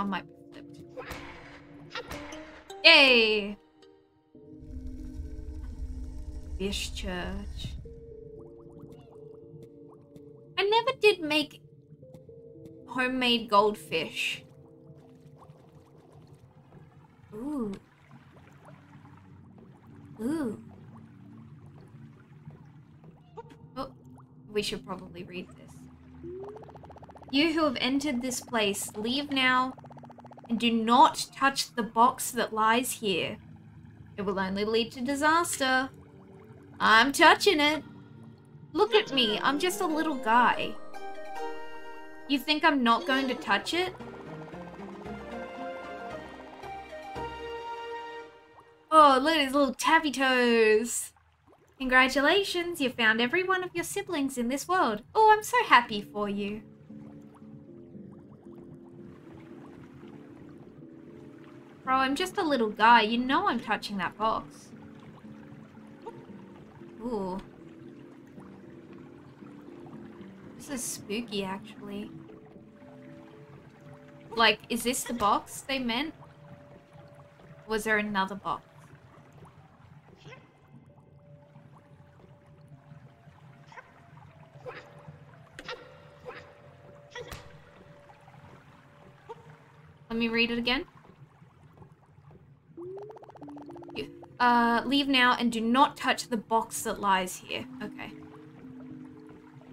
one might be flipped. Yay! Fish church. I never did make homemade goldfish. Ooh. Ooh. Oh, we should probably read this. You who have entered this place, leave now and do not touch the box that lies here. It will only lead to disaster. I'm touching it. Look at me, I'm just a little guy. You think I'm not going to touch it? Oh, look at his little tappy toes. Congratulations, you found every one of your siblings in this world. Oh, I'm so happy for you. Bro, I'm just a little guy. You know I'm touching that box. Ooh. This is spooky, actually. Like, is this the box they meant? Was there another box? Let me read it again. Uh, leave now and do not touch the box that lies here. Okay.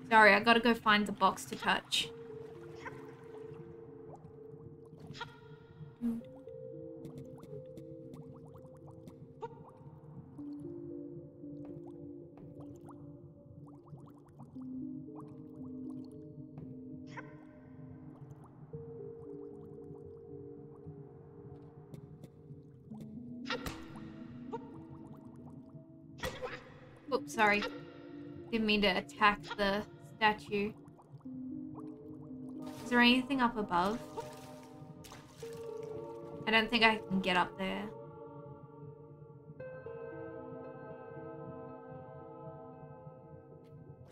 Sorry, I gotta go find the box to touch. Oops, sorry. Didn't mean to attack the statue. Is there anything up above? I don't think I can get up there.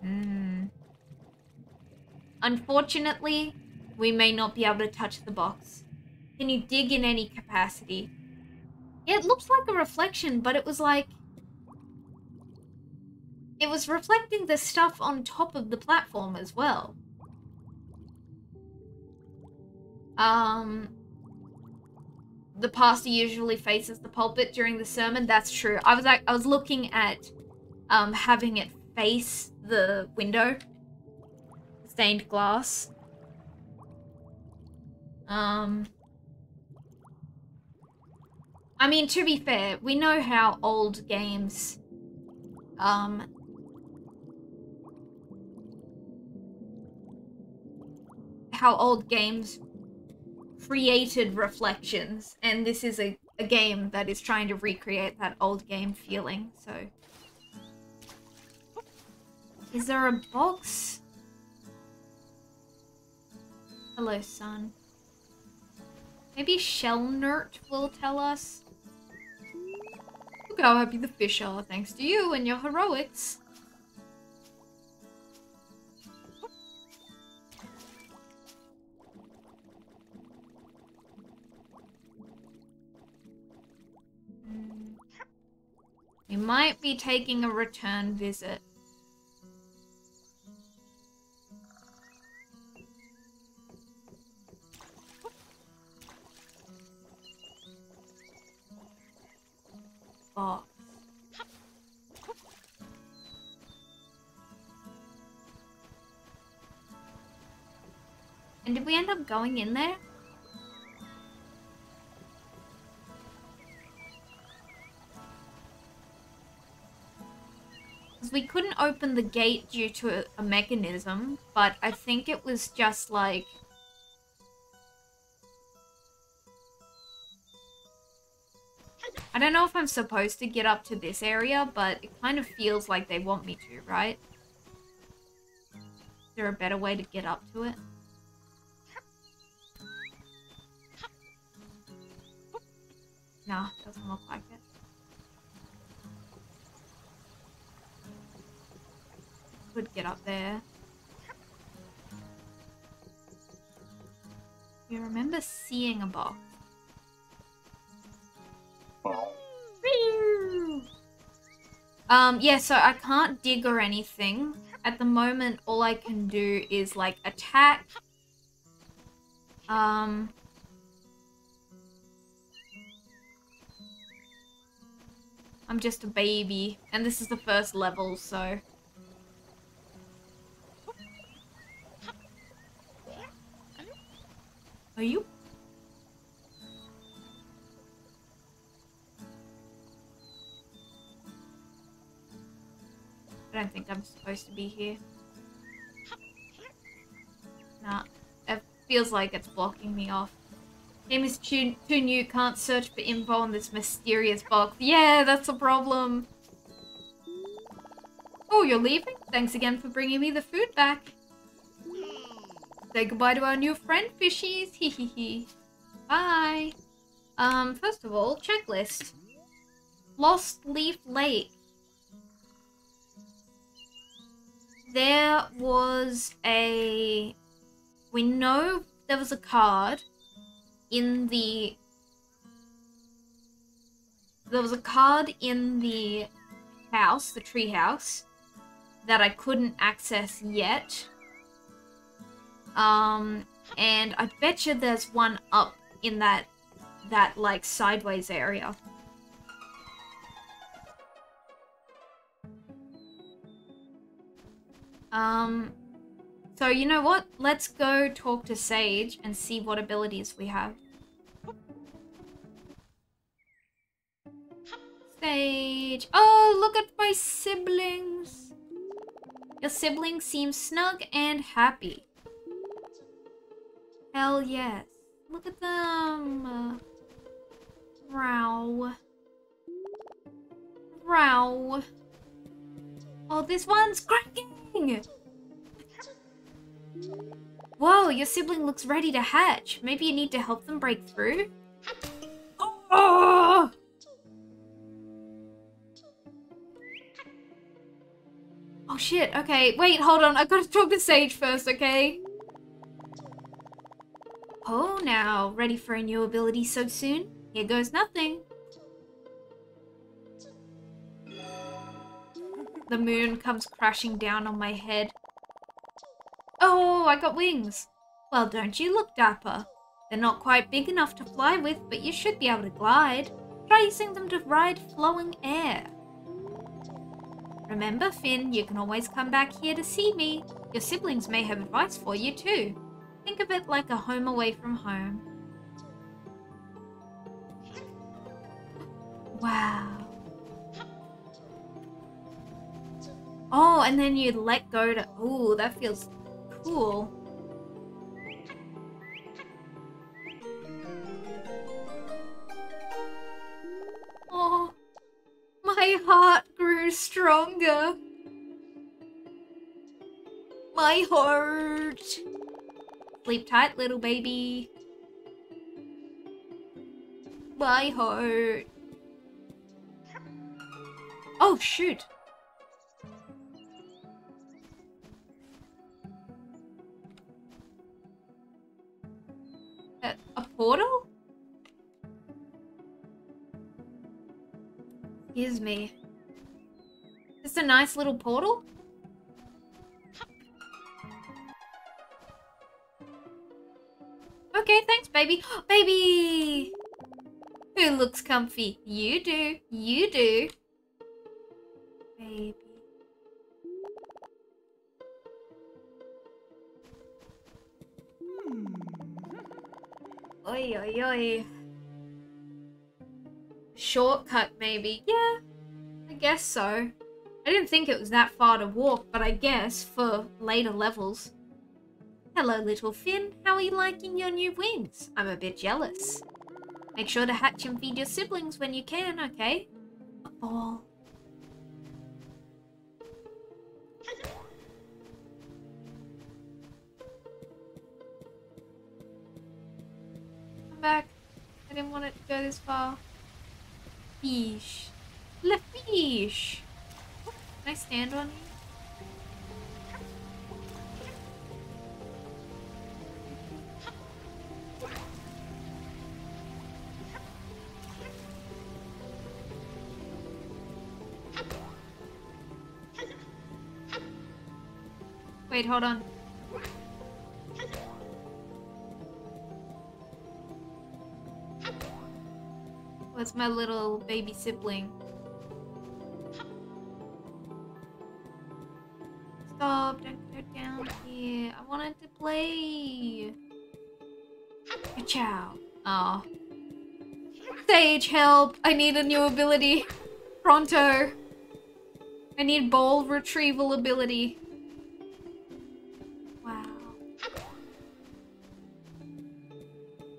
Hmm. Unfortunately, we may not be able to touch the box. Can you dig in any capacity? Yeah, it looks like a reflection, but it was like... It was reflecting the stuff on top of the platform as well. Um, the pastor usually faces the pulpit during the sermon. That's true. I was like, I was looking at um, having it face the window, stained glass. Um, I mean, to be fair, we know how old games um, how old games created reflections, and this is a, a game that is trying to recreate that old game feeling, so... Is there a box? Hello, son. Maybe Shellnert will tell us? Look how happy the fish are, thanks to you and your heroics. We might be taking a return visit. Box. And did we end up going in there? We couldn't open the gate due to a, a mechanism, but I think it was just like... I don't know if I'm supposed to get up to this area, but it kind of feels like they want me to, right? Is there a better way to get up to it? Nah, doesn't look like it. Could get up there. You remember seeing a box. Um, yeah, so I can't dig or anything. At the moment, all I can do is, like, attack. Um... I'm just a baby, and this is the first level, so... Are you? I don't think I'm supposed to be here. Nah, it feels like it's blocking me off. Name is too, too new, can't search for info on this mysterious box. Yeah, that's a problem. Oh, you're leaving? Thanks again for bringing me the food back. Say goodbye to our new friend, fishies. Hee hee hee. Bye. Um, first of all, checklist. Lost Leaf Lake. There was a... We know there was a card in the... There was a card in the house, the tree house, that I couldn't access yet. Um, and I bet you there's one up in that, that like sideways area. Um, so you know what? Let's go talk to Sage and see what abilities we have. Sage. Oh, look at my siblings. Your siblings seem snug and happy. Hell yes. Look at them. Row. Row. Oh, this one's cracking! Whoa, your sibling looks ready to hatch. Maybe you need to help them break through? Oh! Oh shit, okay. Wait, hold on. I've got to talk to Sage first, okay? Oh, now. Ready for a new ability so soon? Here goes nothing. The moon comes crashing down on my head. Oh, I got wings. Well, don't you look dapper. They're not quite big enough to fly with, but you should be able to glide. Try using them to ride flowing air. Remember, Fynn, you can always come back here to see me. Your siblings may have advice for you too. Think of it like a home away from home. Wow. Oh, and then you let go to... Ooh, that feels cool. Oh, my heart grew stronger. My heart. Sleep tight, little baby. My heart. Oh, shoot. A, a portal? Excuse me. Just a nice little portal? Okay, thanks, baby. baby! Who looks comfy? You do. You do. Baby. Hmm. Oi, oi, oi. Shortcut, maybe. Yeah, I guess so. I didn't think it was that far to walk, but I guess for later levels. Hello, little Fynn. How are you liking your new wings? I'm a bit jealous. Make sure to hatch and feed your siblings when you can, okay? A ball. Come back. I didn't want it to go this far. Fish. Le fish. Can I stand on you? Wait, hold on. What's my little baby sibling? Stop, don't go down here. I wanted to play. Ciao. Oh. Sage, help! I need a new ability. Pronto. I need ball retrieval ability.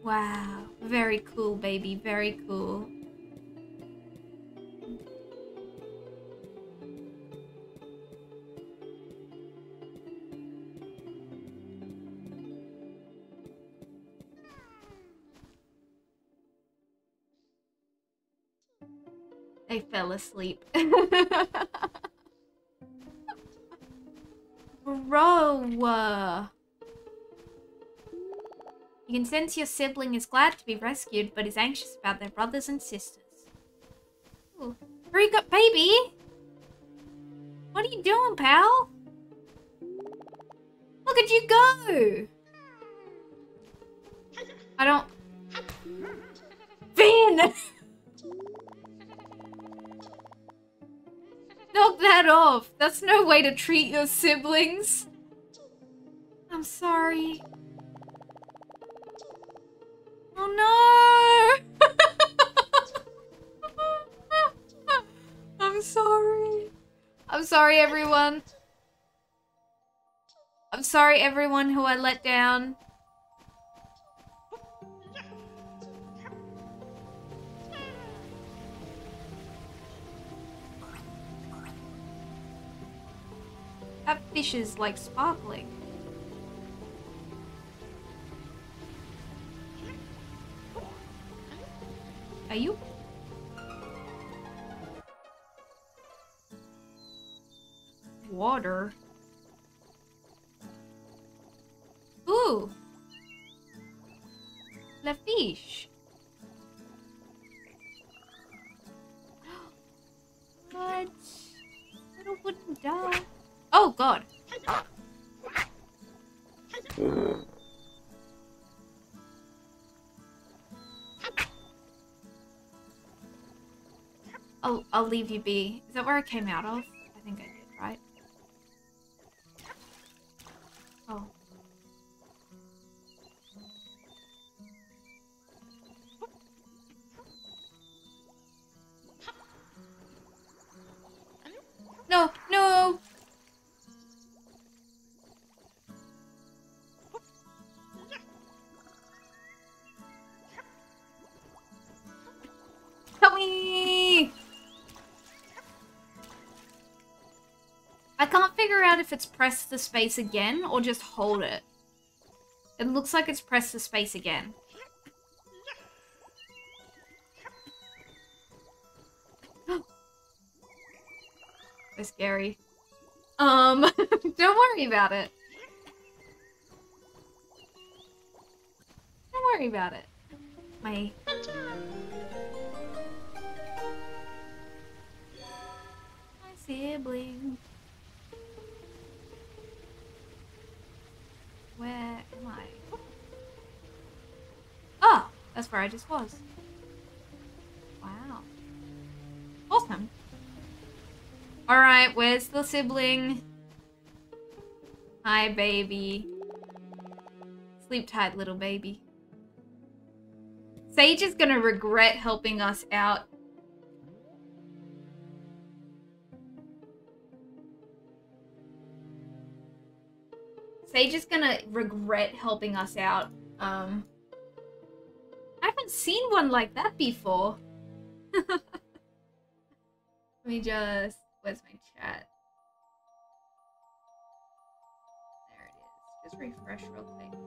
Wow. Very cool, baby. Very cool. They fell asleep. Bro! Uh, You can sense your sibling is glad to be rescued, but is anxious about their brothers and sisters. Ooh. Up, baby! What are you doing, pal? Look at you go! I don't... Fynn! Knock that off! That's no way to treat your siblings! I'm sorry. Sorry, everyone. I'm sorry, everyone who I let down. That fish is like sparkling. Are you? Water. Ooh. The fish. what? Little wooden duck. Oh god. I'll, I'll leave you be. Is that where I came out of? Figure out if it's press the space again or just hold it. It looks like it's press the space again. so scary. Um, don't worry about it. Don't worry about it. My... My. Where am I? Oh, that's where I just was. Wow. Awesome. Alright, where's the sibling? Hi, baby. Sleep tight, little baby. Sage is gonna regret helping us out. Sage is gonna regret helping us out. Um, I haven't seen one like that before. Let me just... Where's my chat? There it is. Just refresh real quick.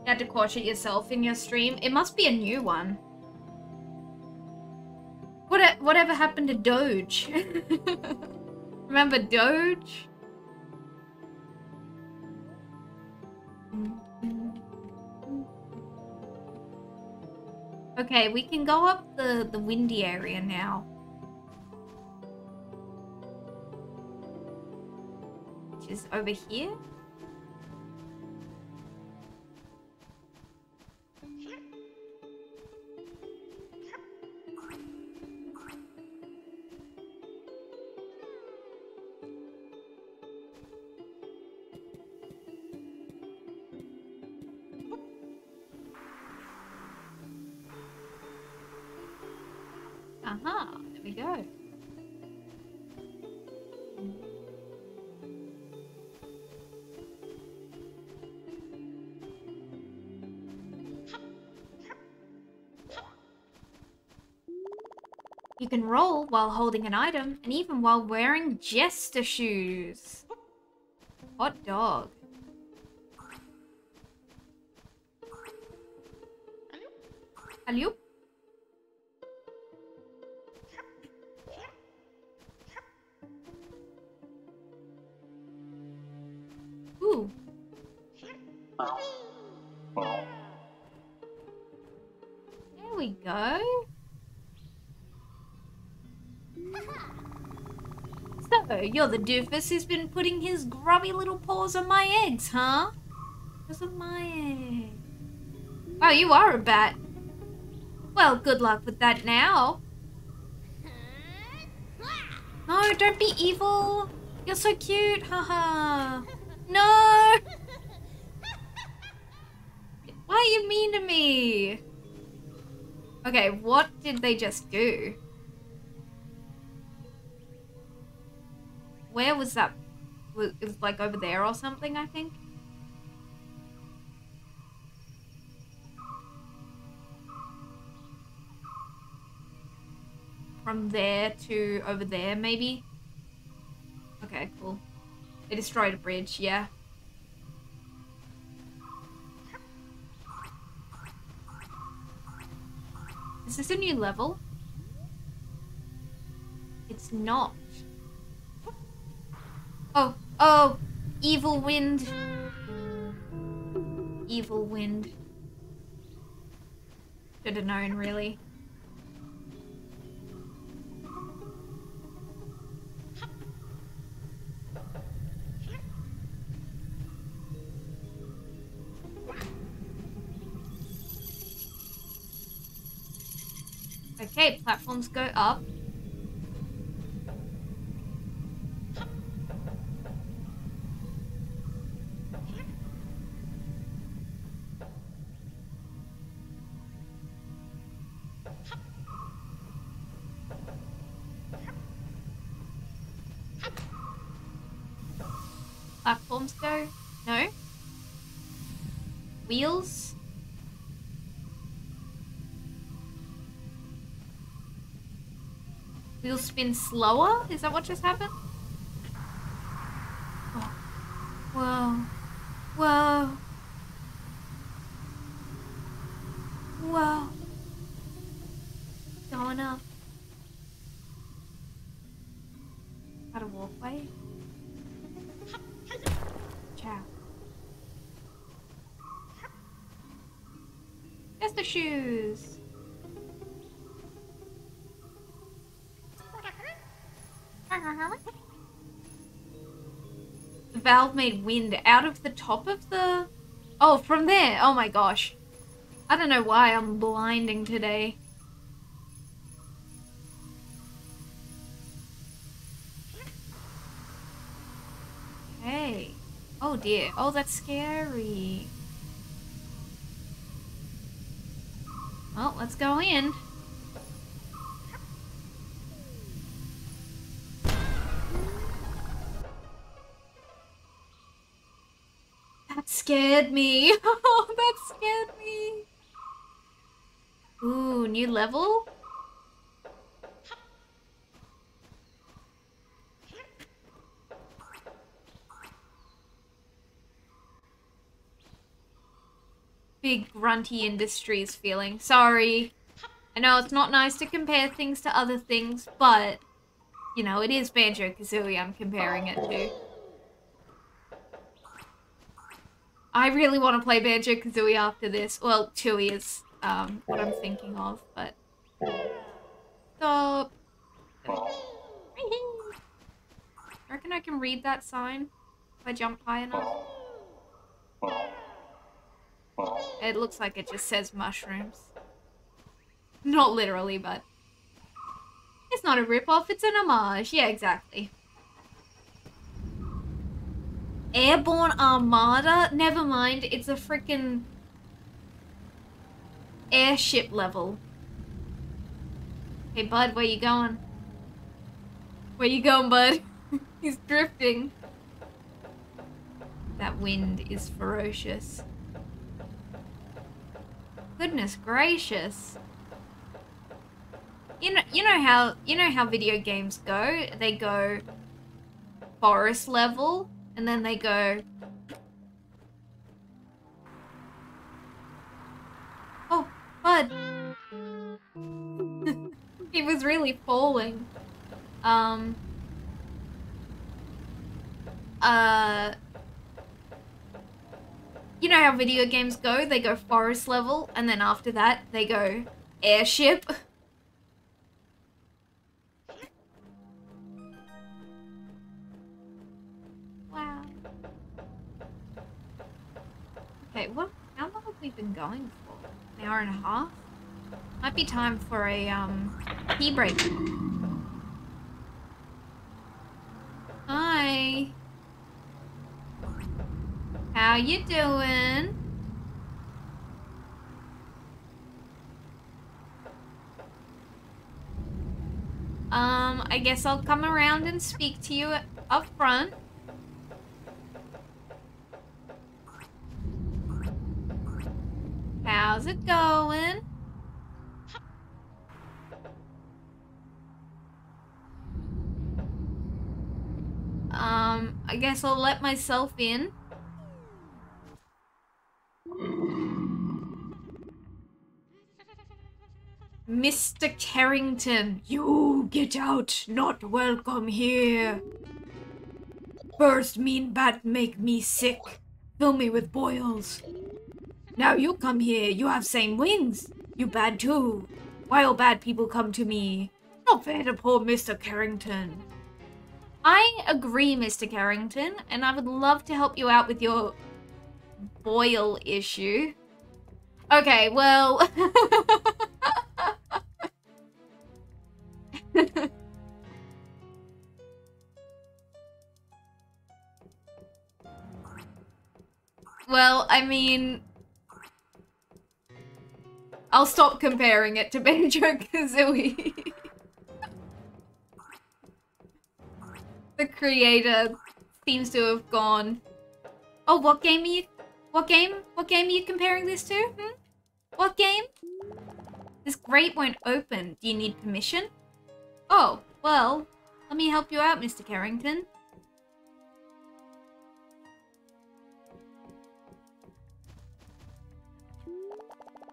You had to watch it yourself in your stream. It must be a new one. What whatever happened to Doge? Remember Doge? Okay, we can go up the, the windy area now. Which is over here. Can roll while holding an item and even while wearing jester shoes. Hot dog. Hello? So, you're the doofus who's been putting his grubby little paws on my eggs, huh? Because of my eggs. Oh, you are a bat. Well, good luck with that now. No, don't be evil. You're so cute, haha. No! Why are you mean to me? Okay, what did they just do? Where was that? It was like over there or something, I think. From there to over there, maybe? Okay, cool. They destroyed a bridge, yeah. Is this a new level? It's not. Oh, evil wind. Evil wind. Should have known, really. Okay, platforms go up. Spin slower? Is that what just happened? Valve made wind out of the top of the... Oh, from there. Oh my gosh. I don't know why I'm blinding today. Okay. Oh dear. Oh, that's scary. Well, let's go in. Scared me. Oh, that scared me. Ooh, new level? Big grunty industries feeling. Sorry. I know it's not nice to compare things to other things, but, you know, it is Banjo-Kazooie I'm comparing it to. I really want to play Banjo-Kazooie after this. Well, Tooie is um, what I'm thinking of, but... Stop! I reckon I can read that sign if I jump high enough. It looks like it just says mushrooms. Not literally, but... It's not a rip-off, it's an homage. Yeah, exactly. Airborne Armada? Never mind, it's a freaking airship level. Hey, bud, where you going? Where you going, bud? He's drifting. That wind is ferocious. Goodness gracious. You know, you know how you know how video games go. They go forest level, and then they go. Oh, Bud. he was really falling. Um. Uh. You know how video games go? They go forest level, and then after that, they go airship. time for a um tea break. Hi. How you doing? Um, I guess I'll come around and speak to you up front. How's it going? I guess I'll let myself in. Mr. Carrington, you get out, not welcome here. First mean bat make me sick, fill me with boils. Now you come here, you have same wings. You bad too. Why all bad people come to me? Not fair to poor Mr. Carrington. I agree, Mr. Carrington, and I would love to help you out with your boil issue. Okay, well... well, I mean... I'll stop comparing it to Banjo-Kazooie. the creator seems to have gone. Oh, what game are you? What game? What game are you comparing this to? Hmm? What game? This grate won't open. Do you need permission? Oh, well, let me help you out, Mr. Carrington.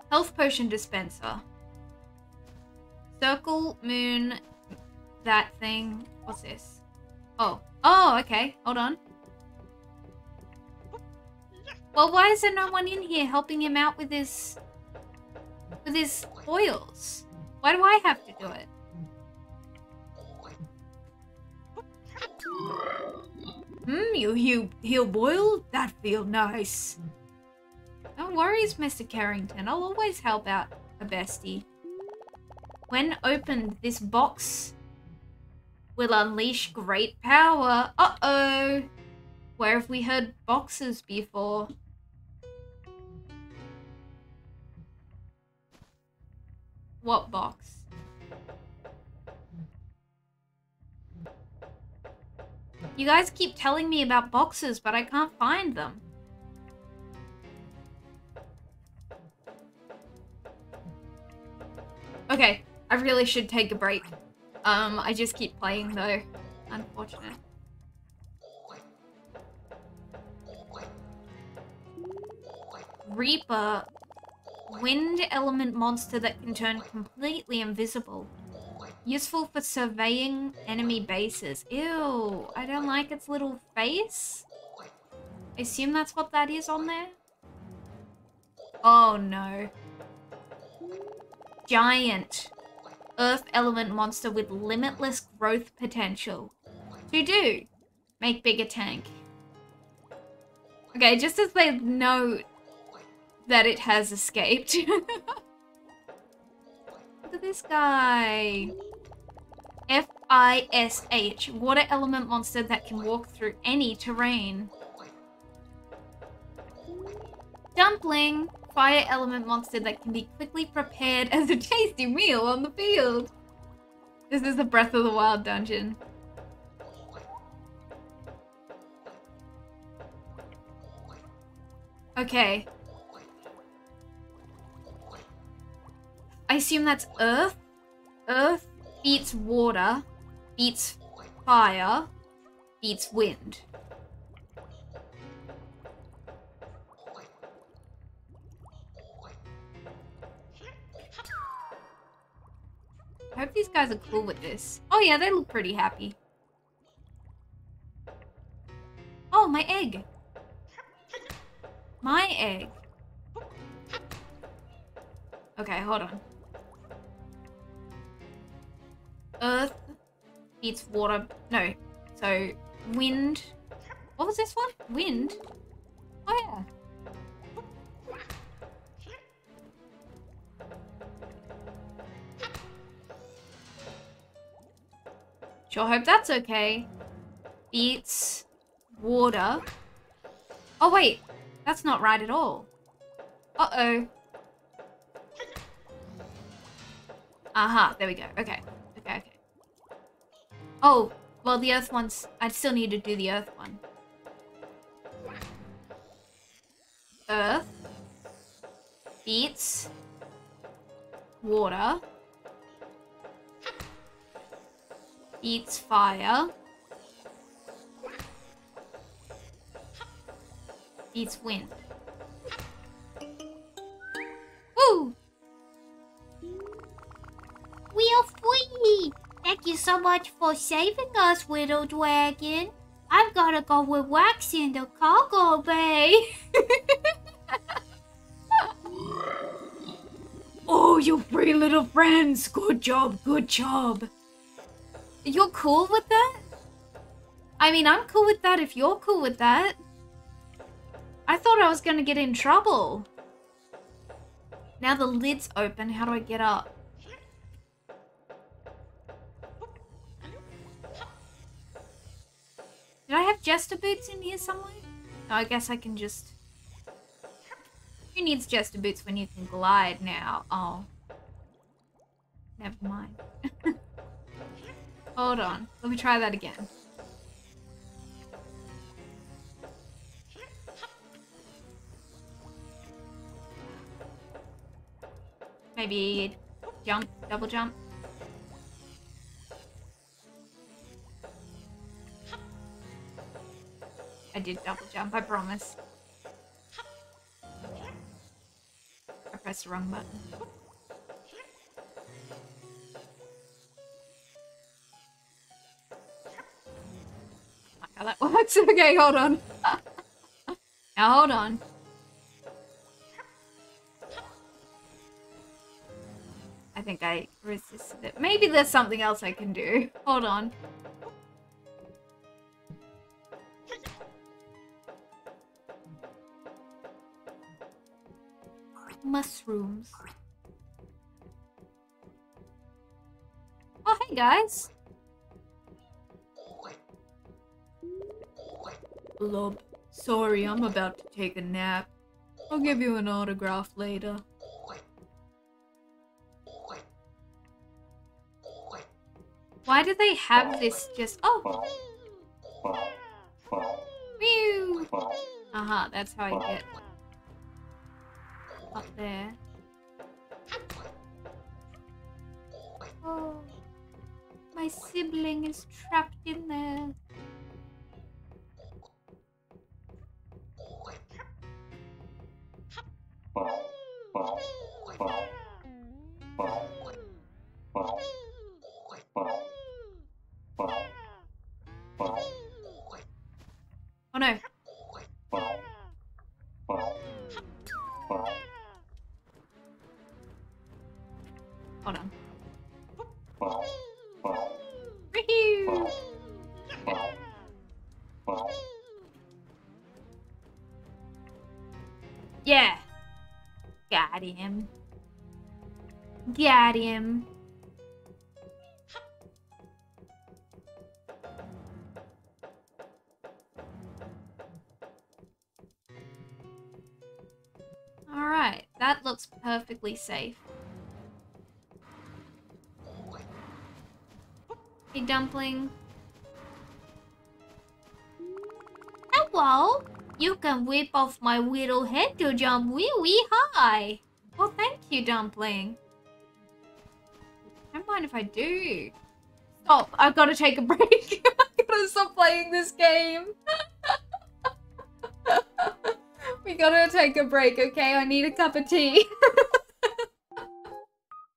Health potion dispenser. Circle, moon, that thing. What's this? Oh. Oh, okay. Hold on. Well, why is there no one in here helping him out with his... with his oils? Why do I have to do it? Hmm, you heal, heal boil? That feel nice. No worries, Mr. Carrington. I'll always help out a bestie. When opened, this box will unleash great power. Uh-oh. Where have we heard boxes before? What box? You guys keep telling me about boxes, but I can't find them. Okay, I really should take a break. Um, I just keep playing though. Unfortunate. Reaper. Wind element monster that can turn completely invisible. Useful for surveying enemy bases. Ew, I don't like its little face. I assume that's what that is on there. Oh no. Giant. Earth element monster with limitless growth potential. To do. Make bigger tank. Okay, just as they know that it has escaped. Look at this guy. F-I-S-H. Water element monster that can walk through any terrain. Dumpling. Fire element monster that can be quickly prepared as a tasty meal on the field. This is the Breath of the Wild dungeon. Okay. I assume that's Earth? Earth beats water, beats fire, beats wind. I hope these guys are cool with this. Oh yeah, they look pretty happy. Oh, my egg. My egg. Okay, hold on. Earth beats water. No. So, wind. What was this one? Wind? Sure hope that's okay. Beats water. Oh, wait. That's not right at all. Uh-oh. Aha, there we go. Okay. Okay, okay. Oh, well, the earth one's... I still need to do the earth one. Earth. Beats. Water. Eats fire. Eats wind. Woo! We are free! Thank you so much for saving us, Little Dragon. I've gotta go with Wax in the cargo bay. oh, you free little friends! Good job, good job. You're cool with that? I mean, I'm cool with that if you're cool with that. I thought I was gonna get in trouble. Now the lid's open, how do I get up? Did I have Jester Boots in here somewhere? No, I guess I can just... Who needs Jester Boots when you can glide now? Oh. Never mind. Hold on. Let me try that again. Maybe jump, double jump. I did double jump, I promise. I pressed the wrong button. How that works. okay, hold on. now hold on. I think I resisted it. Maybe there's something else I can do. Hold on. Mushrooms. Oh, hey guys. Sorry, I'm about to take a nap. I'll give you an autograph later. Why do they have this just- oh! Mew! Aha, uh -huh, that's how I get up there. Oh, my sibling is trapped in there. Oh Got him. Alright, that looks perfectly safe. Hey, Dumpling. Hello! You can whip off my little head to jump wee wee high. Well, thank you, Dumpling. If I do. Stop. I've got to take a break. I've got to stop playing this game. we gotta take a break, okay? I need a cup of tea.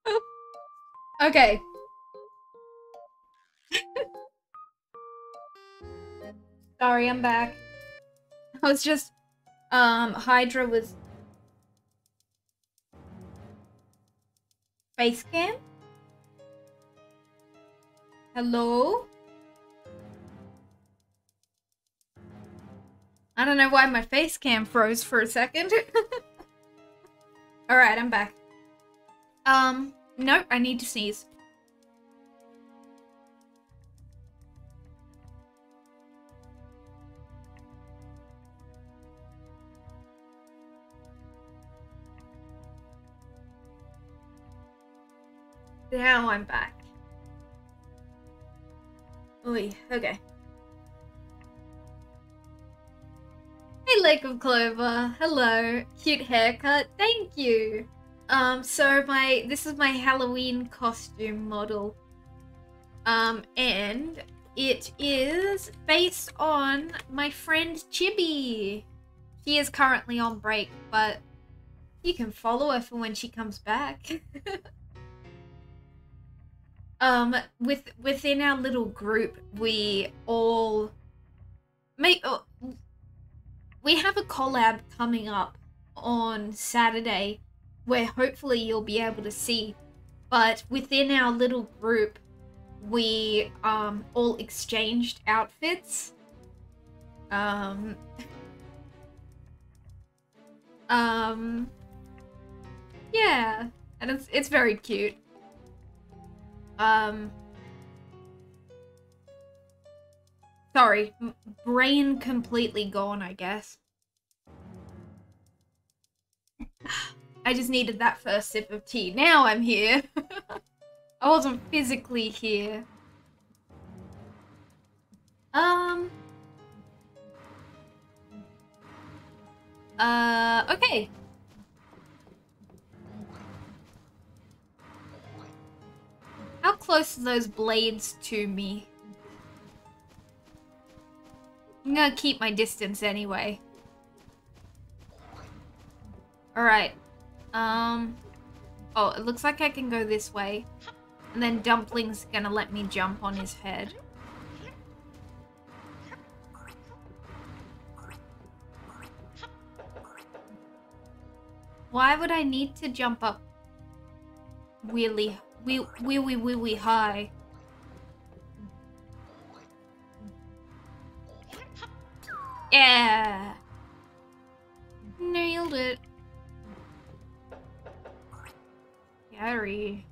okay. Sorry, I'm back. I was just, um, Hydra was face cam. Hello? I don't know why my face cam froze for a second. Alright, I'm back. Um, nope, I need to sneeze. Now I'm back. Oi, okay. Hey, Lake of Clover. Hello. Cute haircut. Thank you. Um, so my this is my Halloween costume model. Um, and it is based on my friend Chibi. She is currently on break, but you can follow her for when she comes back. um, with within our little group, we all make. Oh, we have a collab coming up on Saturday where hopefully you'll be able to see. But within our little group, we um, all exchanged outfits. Um, um, yeah, and it's it's very cute. Um, Sorry, brain completely gone, I guess. I just needed that first sip of tea. Now I'm here. I wasn't physically here. Um... Uh, okay. How close are those blades to me? I'm gonna keep my distance anyway. Alright. Um... Oh, it looks like I can go this way. And then Dumpling's gonna let me jump on his head. Why would I need to jump up really, wee, wee, wee, wee, high? Yeah. Nailed it. Gary.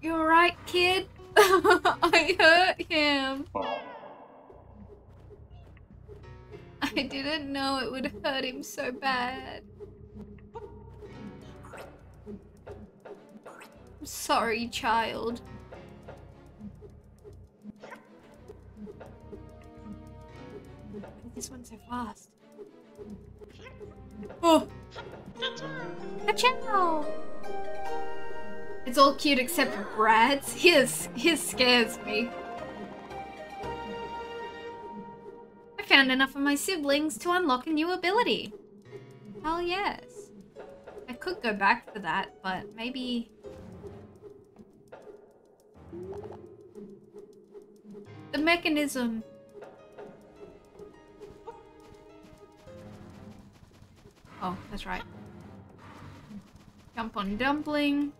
You alright, kid? I hurt him. I didn't know it would hurt him so bad. I'm sorry, child. This one's so fast. Oh! Ka-chow! It's all cute except for Brad's. His, his scares me. I found enough of my siblings to unlock a new ability. Hell yes. I could go back for that, but maybe The mechanism. Oh, that's right. Jump on dumpling.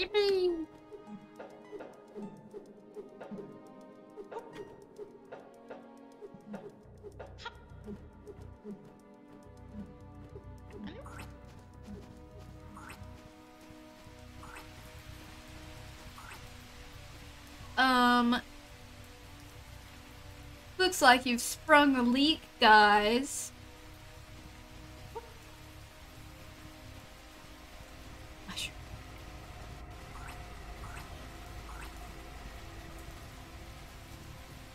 Yippee! Um, looks like you've sprung a leak, guys.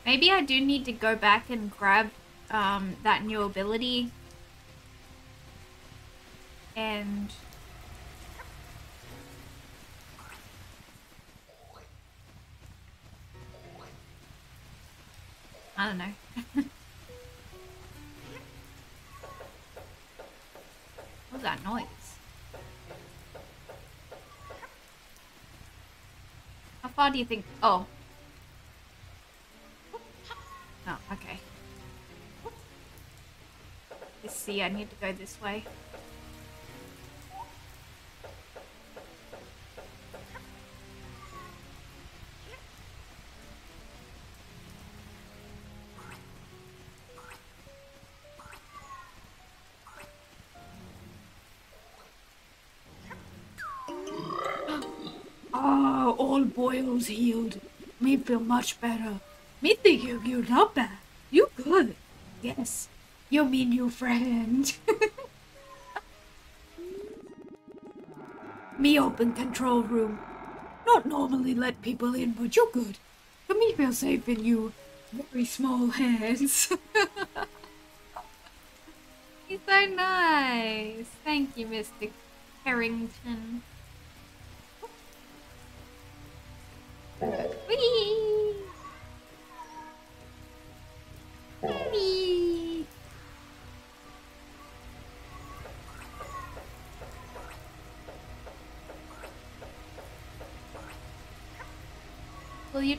Maybe I do need to go back and grab um, that new ability. And I don't know. What's that noise? How far do you think? Oh. Oh, okay. Let's see, I need to go this way. Boils healed. Me feel much better. Me think you you not bad. You good. Yes. You mean new friend. me open control room. Not normally let people in, but you good. So me feel safe in you very small hands. He's so nice. Thank you, Mr. Harrington.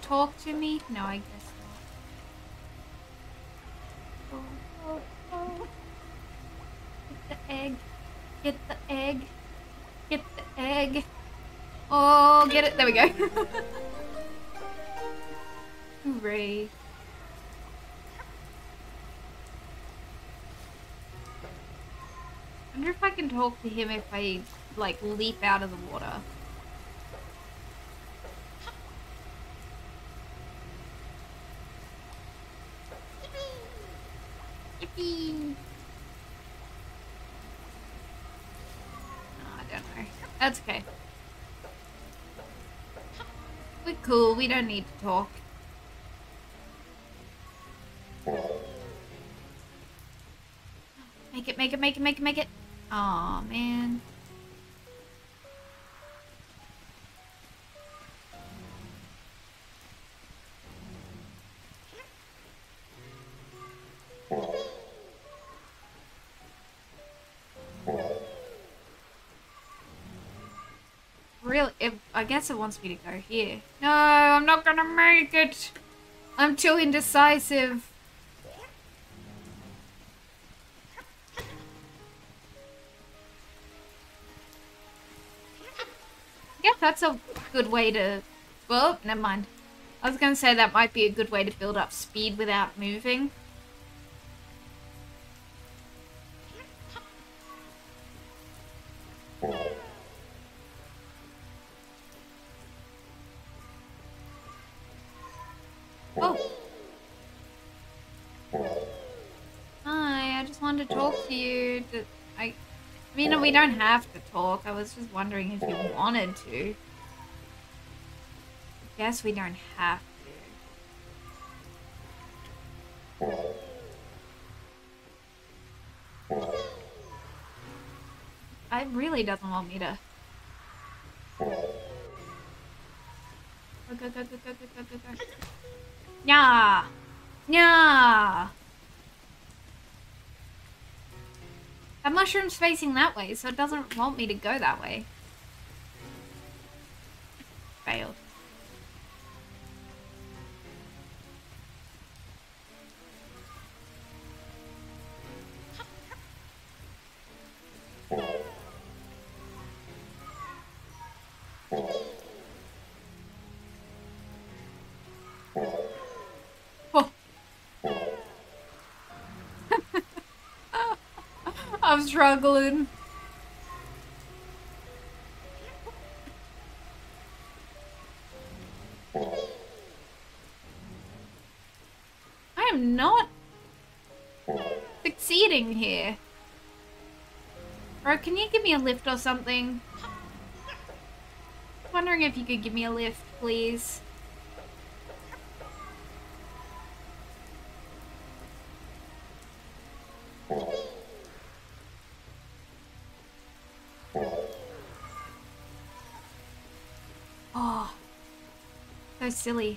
Talk to me? No, I guess not. Oh, oh, oh. Get the egg. Get the egg. Get the egg. Oh, get it. There we go. Hooray. wonder if I can talk to him if I, like, leap out of the water. Yippee! No, I don't know. That's okay. We're cool, we don't need to talk. Make it, make it, make it, make it, make it. Aw, man. I guess it wants me to go here. No, I'm not gonna make it. I'm too indecisive. Yeah, that's a good way to... Well, never mind. I was to say that might be a good way to build up speed without moving. you don't have to talk. I was just wondering if you wanted to. Guess we don't have to. I really doesn't want me to. Go, go, go, go, go, go, go, go. Yeah. Yeah. Mushroom's facing that way, so it doesn't want me to go that way. I'm struggling. I am not succeeding here. Bro, can you give me a lift or something? Wondering if you could give me a lift, please. Silly.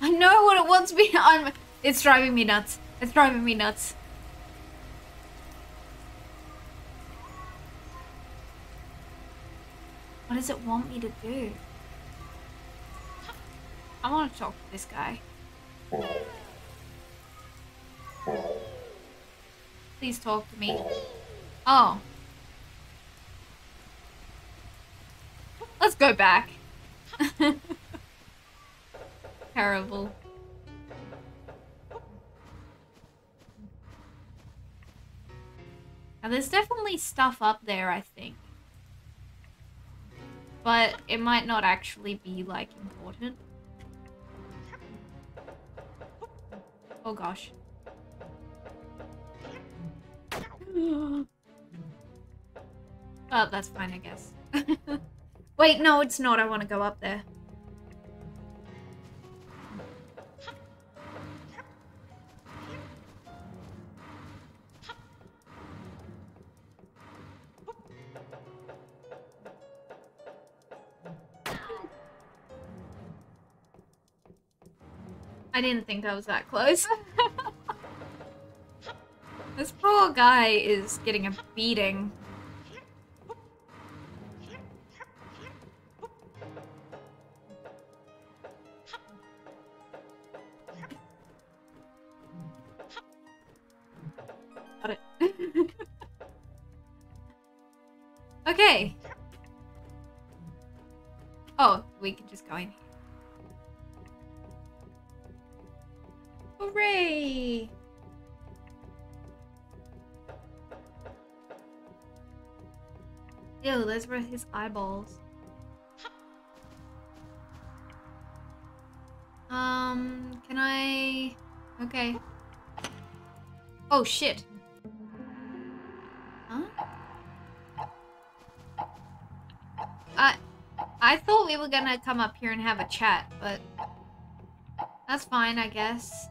I know what it wants me. I'm. It's driving me nuts. It's driving me nuts. What does it want me to do? I want to talk to this guy. Please talk to me. Oh. Let's go back. Terrible. Now, there's definitely stuff up there, I think. But it might not actually be, like, important. Oh gosh. oh, that's fine, I guess. Wait, no, it's not. I want to go up there. I didn't think I was that close. this poor guy is getting a beating. His eyeballs. Um, can I... Okay. Oh, shit. Huh? I... I thought we were gonna come up here and have a chat, but... That's fine, I guess.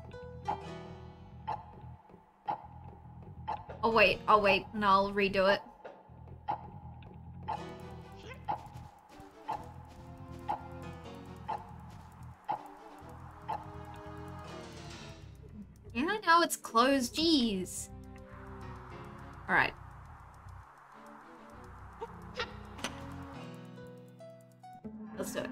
I'll wait, I'll wait, and I'll redo it. It's closed, jeez. Alright. Let's do it.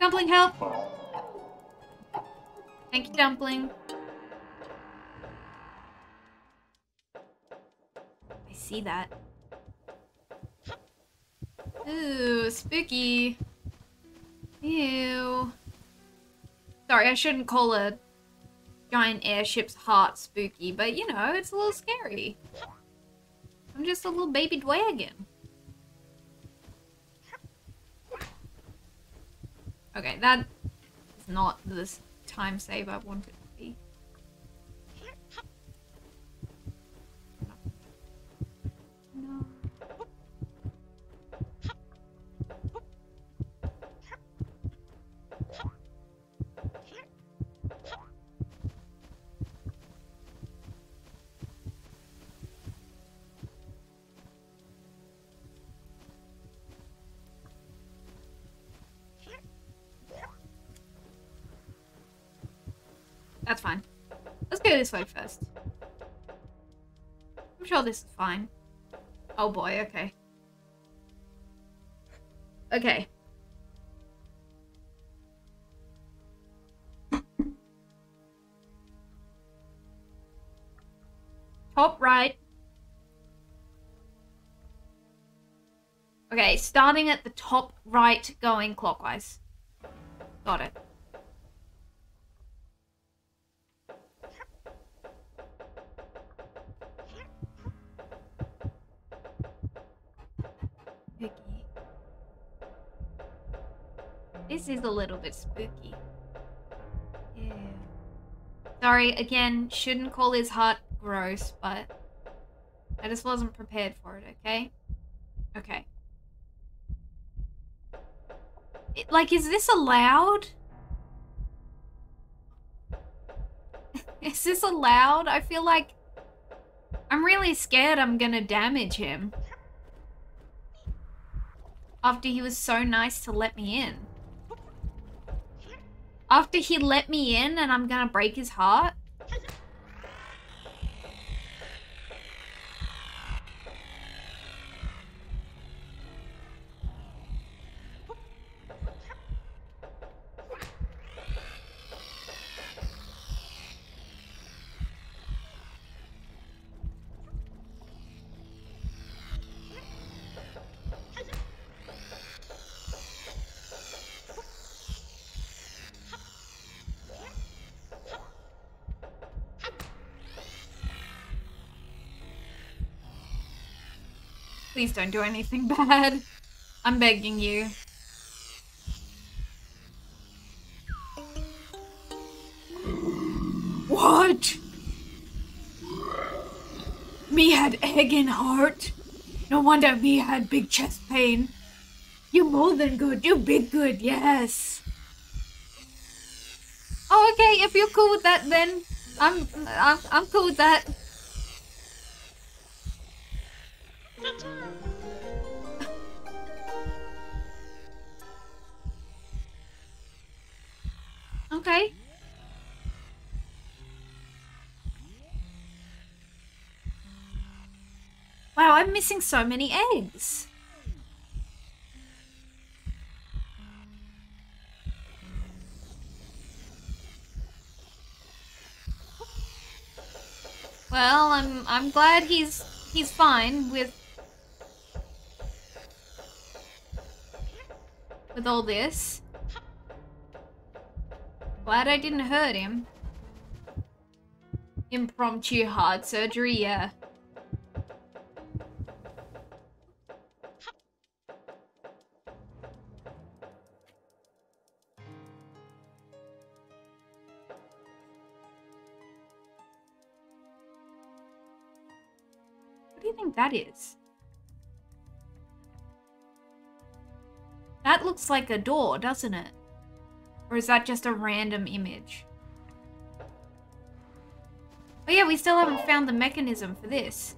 Dumpling, help! Thank you, Dumpling. I see that. Ooh, spooky. Ew. Sorry, I shouldn't call a giant airship's heart spooky, but you know, it's a little scary. I'm just a little baby dragon. Okay, that is not the time save I wanted this way first. I'm sure this is fine. Oh boy, okay. Okay. Top right. Okay, starting at the top right, going clockwise. Got it. Little bit spooky. Yeah. Sorry, again, shouldn't call his heart gross, but I just wasn't prepared for it, okay? Okay. It- Like, is this allowed? is this allowed? I feel like I'm really scared I'm gonna damage him. After he was so nice to let me in. After he let me in and I'm gonna break his heart? Please don't do anything bad. I'm begging you. What? Me had egg in heart. No wonder me had big chest pain. You more than good. You big good. Yes. Oh, okay. If you're cool with that, then I'm I'm I'm cool with that. Missing so many eggs. Well, I'm I'm glad he's he's fine with with all this. Glad I didn't hurt him. Impromptu heart surgery, yeah. That is? That looks like a door, doesn't it? Or is that just a random image? Oh yeah, we still haven't found the mechanism for this.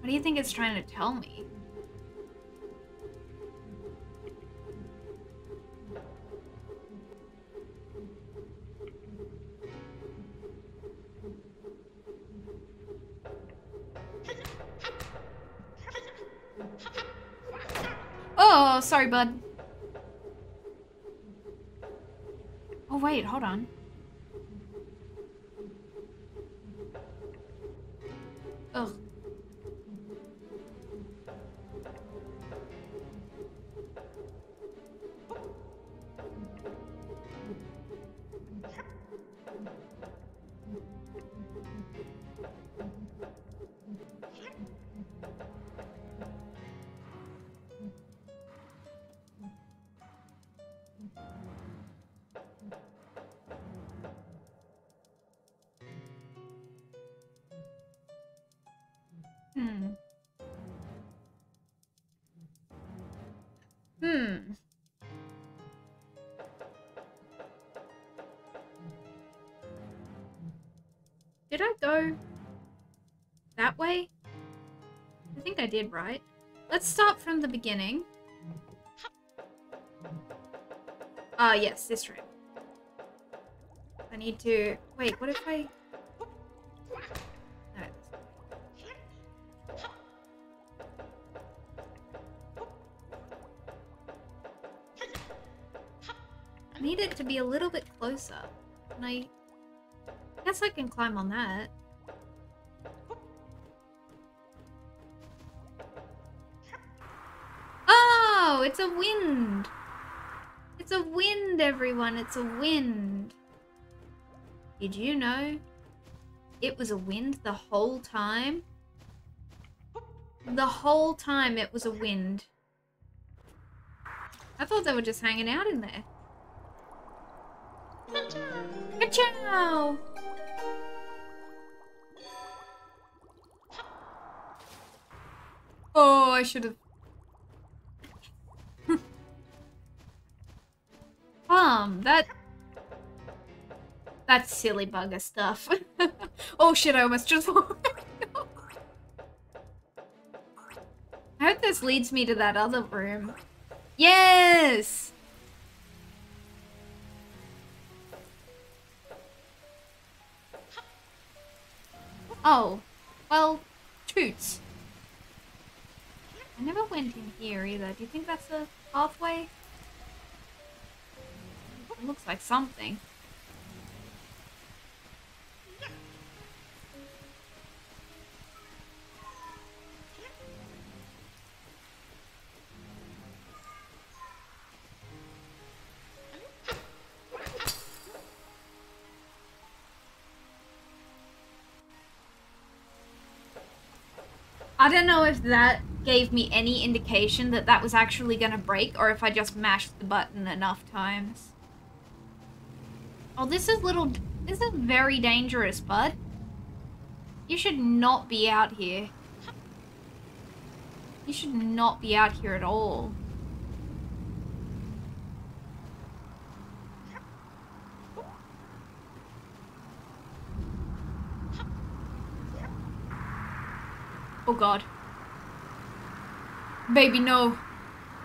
What do you think it's trying to tell me? Wait, hold on. I did, right? Let's start from the beginning. Ah, yes, this room. I need to... Wait, what if I... No, I need it to be a little bit closer. And I guess I can climb on that. It's a wind. It's a wind, everyone. It's a wind. Did you know it was a wind the whole time? The whole time it was a wind. I thought they were just hanging out in there. Ka-chow! Oh, I should have. That's silly bugger stuff. oh shit, I almost just. I hope this leads me to that other room. Yes! Oh, well, toots. I never went in here either. Do you think that's a pathway? It looks like something. I don't know if that gave me any indication that that was actually to break or if I just mashed the button enough times. Oh, this is little... This is very dangerous, bud. You should not be out here. You should not be out here at all. Oh god. Baby, no.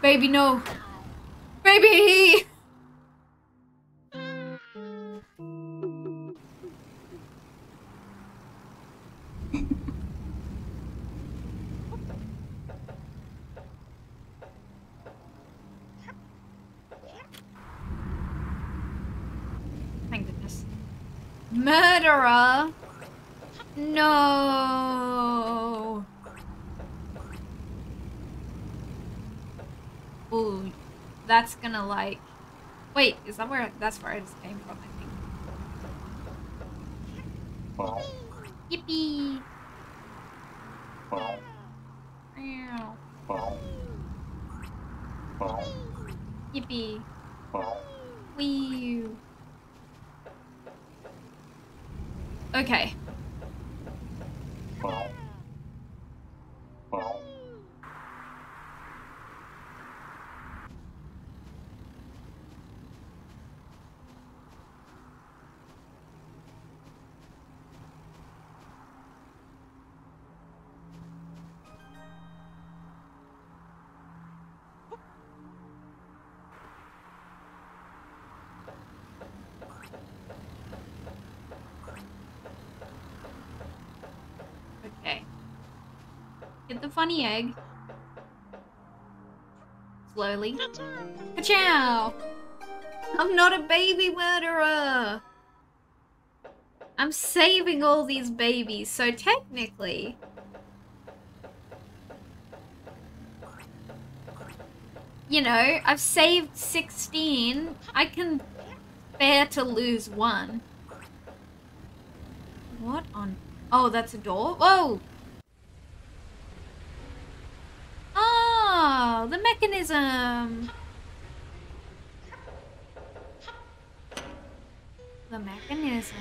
Baby, no. Baby! That's gonna like... Wait, is that where... That's where I just came from, I think. Yippee! Meow. Yippee. Wee. Okay. Funny egg. Slowly. Ka-chow! I'm not a baby murderer! I'm saving all these babies, so technically... You know, I've saved 16. I can bear to lose one. What on... Oh, that's a door? Whoa! Oh, the mechanism! The mechanism.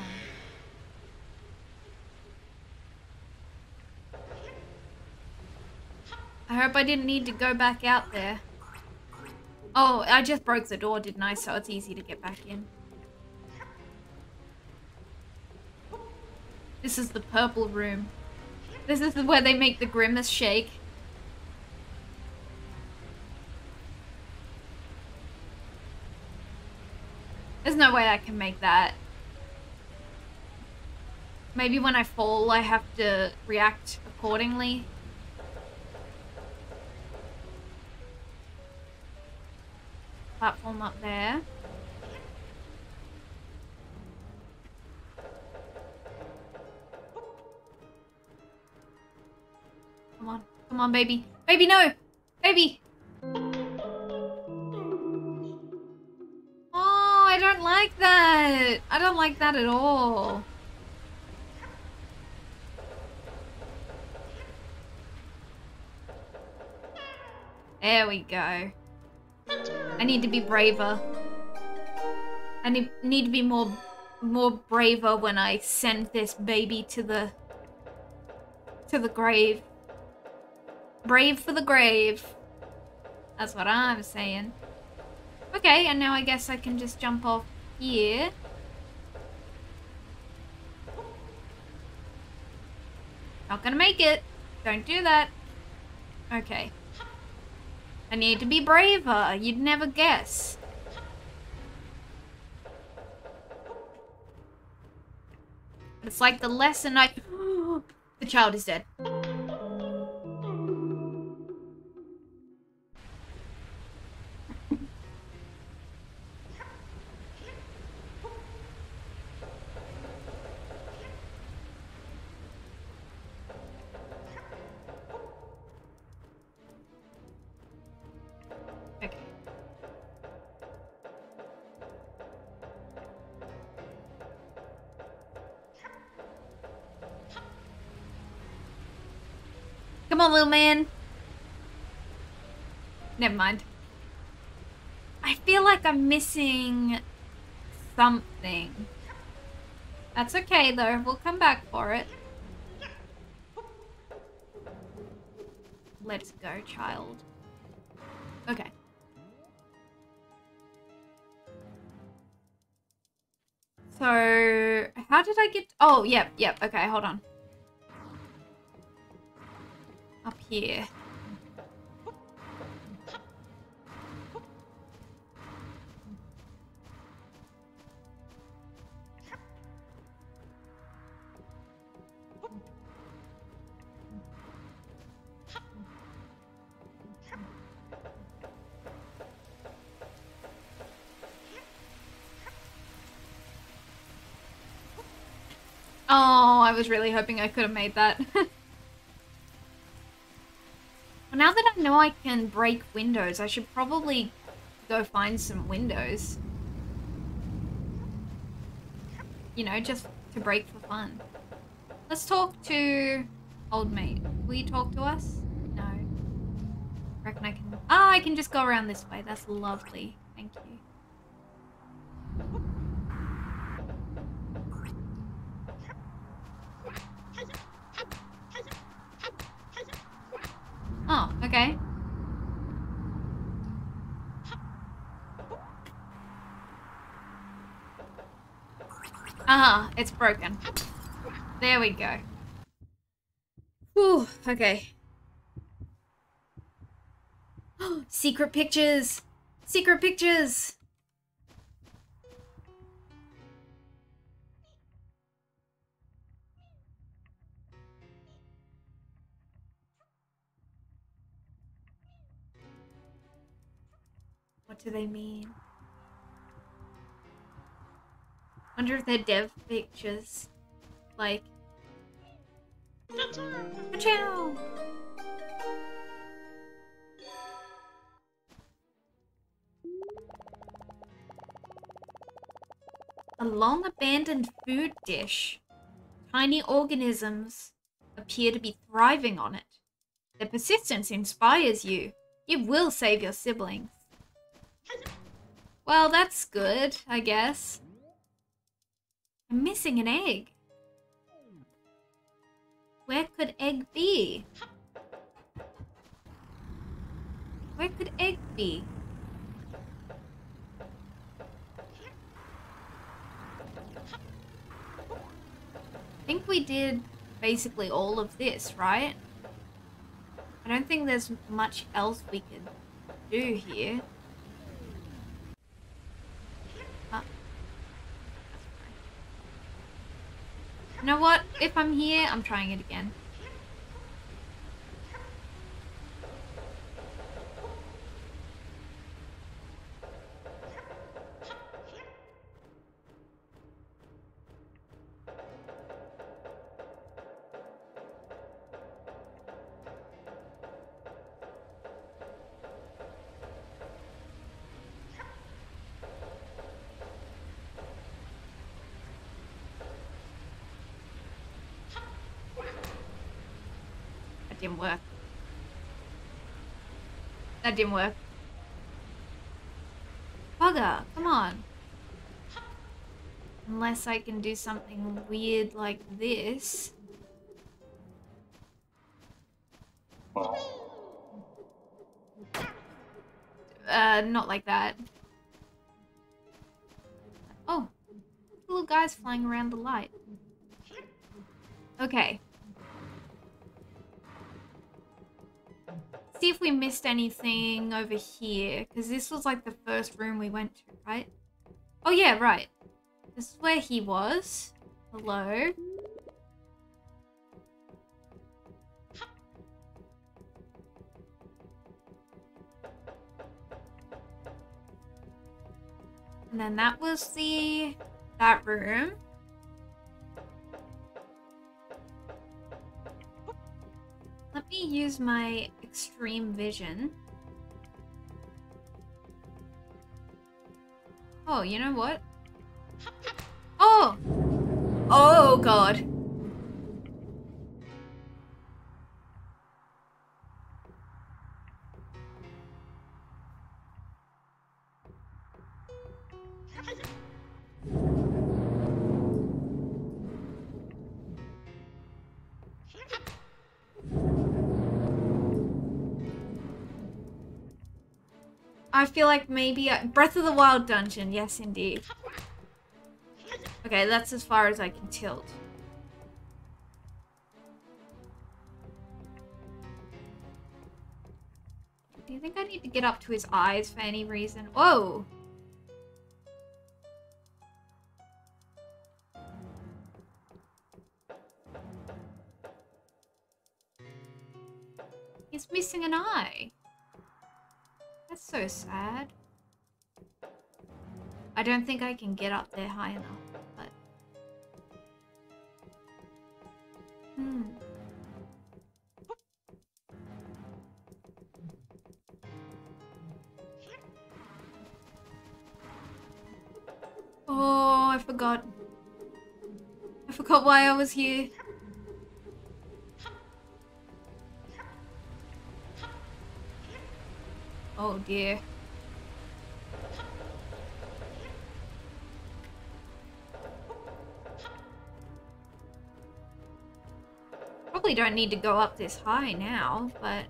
I hope I didn't need to go back out there. Oh, I just broke the door, didn't I? So it's easy to get back in. This is the purple room. This is where they make the grimace shake. There's no way I can make that. Maybe when I fall, I have to react accordingly. Platform up there. Come on. Come on, baby. Baby, no! Baby! That. I don't like that at all. There we go. I need to be braver. I need, need to be more more braver when I send this baby to the to the grave. Brave for the grave. That's what I'm saying. Okay, and now I guess I can just jump off here. Not gonna make it. Don't do that. Okay. I need to be braver. You'd never guess. It's like the lesson I... the child is dead. Little man. Never mind. I feel like I'm missing something. That's okay, though. We'll come back for it. Let's go, child. Okay. So, how did I get... Oh, yep, yep. Okay, hold on. Here. Oh, I was really hoping I could have made that. now that I know I can break windows, I should probably go find some windows. You know, just to break for fun. Let's talk to old mate. Will you talk to us? No. Reckon I can. Ah, I can just go around this way. That's lovely. Thank you. Oh, okay. Ah, it's broken. There we go. Whew, okay. Secret pictures! Secret pictures! Wonder dev pictures. Like. Ciao! A long abandoned food dish. Tiny organisms appear to be thriving on it. Their persistence inspires you. You will save your siblings. Well, that's good, I guess. I'm missing an egg. Where could egg be? Where could egg be? I think we did basically all of this, right? I don't think there's much else we could do here. You know what? If I'm here, I'm trying it again. That didn't work. Bugger, come on. Unless I can do something weird like this. Uh, not like that. Oh, little guys flying around the light. Okay. See if we missed anything over here, because this was like the first room we went to, right? Oh yeah, right. This is where he was. Hello. And then that was the that room. Let me use my extreme vision. Oh, you know what? Oh! Oh god. Feel like maybe I, Breath of the Wild dungeon. Yes, indeed. Okay, that's as far as I can tilt. Do you think I need to get up to his eyes for any reason? Whoa! Sad. I don't think I can get up there high enough, but... Hmm. Oh, I forgot. I forgot why I was here. Oh dear. Probably don't need to go up this high now, but...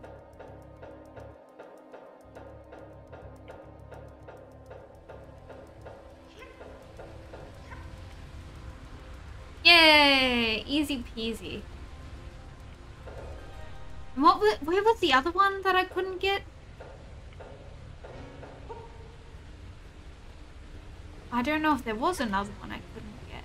Yay! Easy peasy. What where was the other one that I couldn't get? I don't know if there was another one I couldn't get.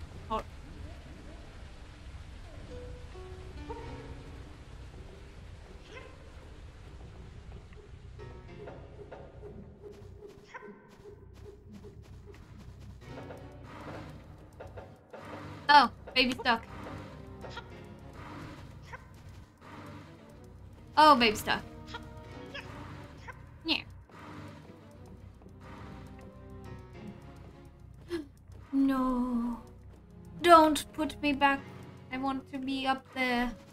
Oh, baby stuck. Oh, baby stuck. Me back. I want to be up there.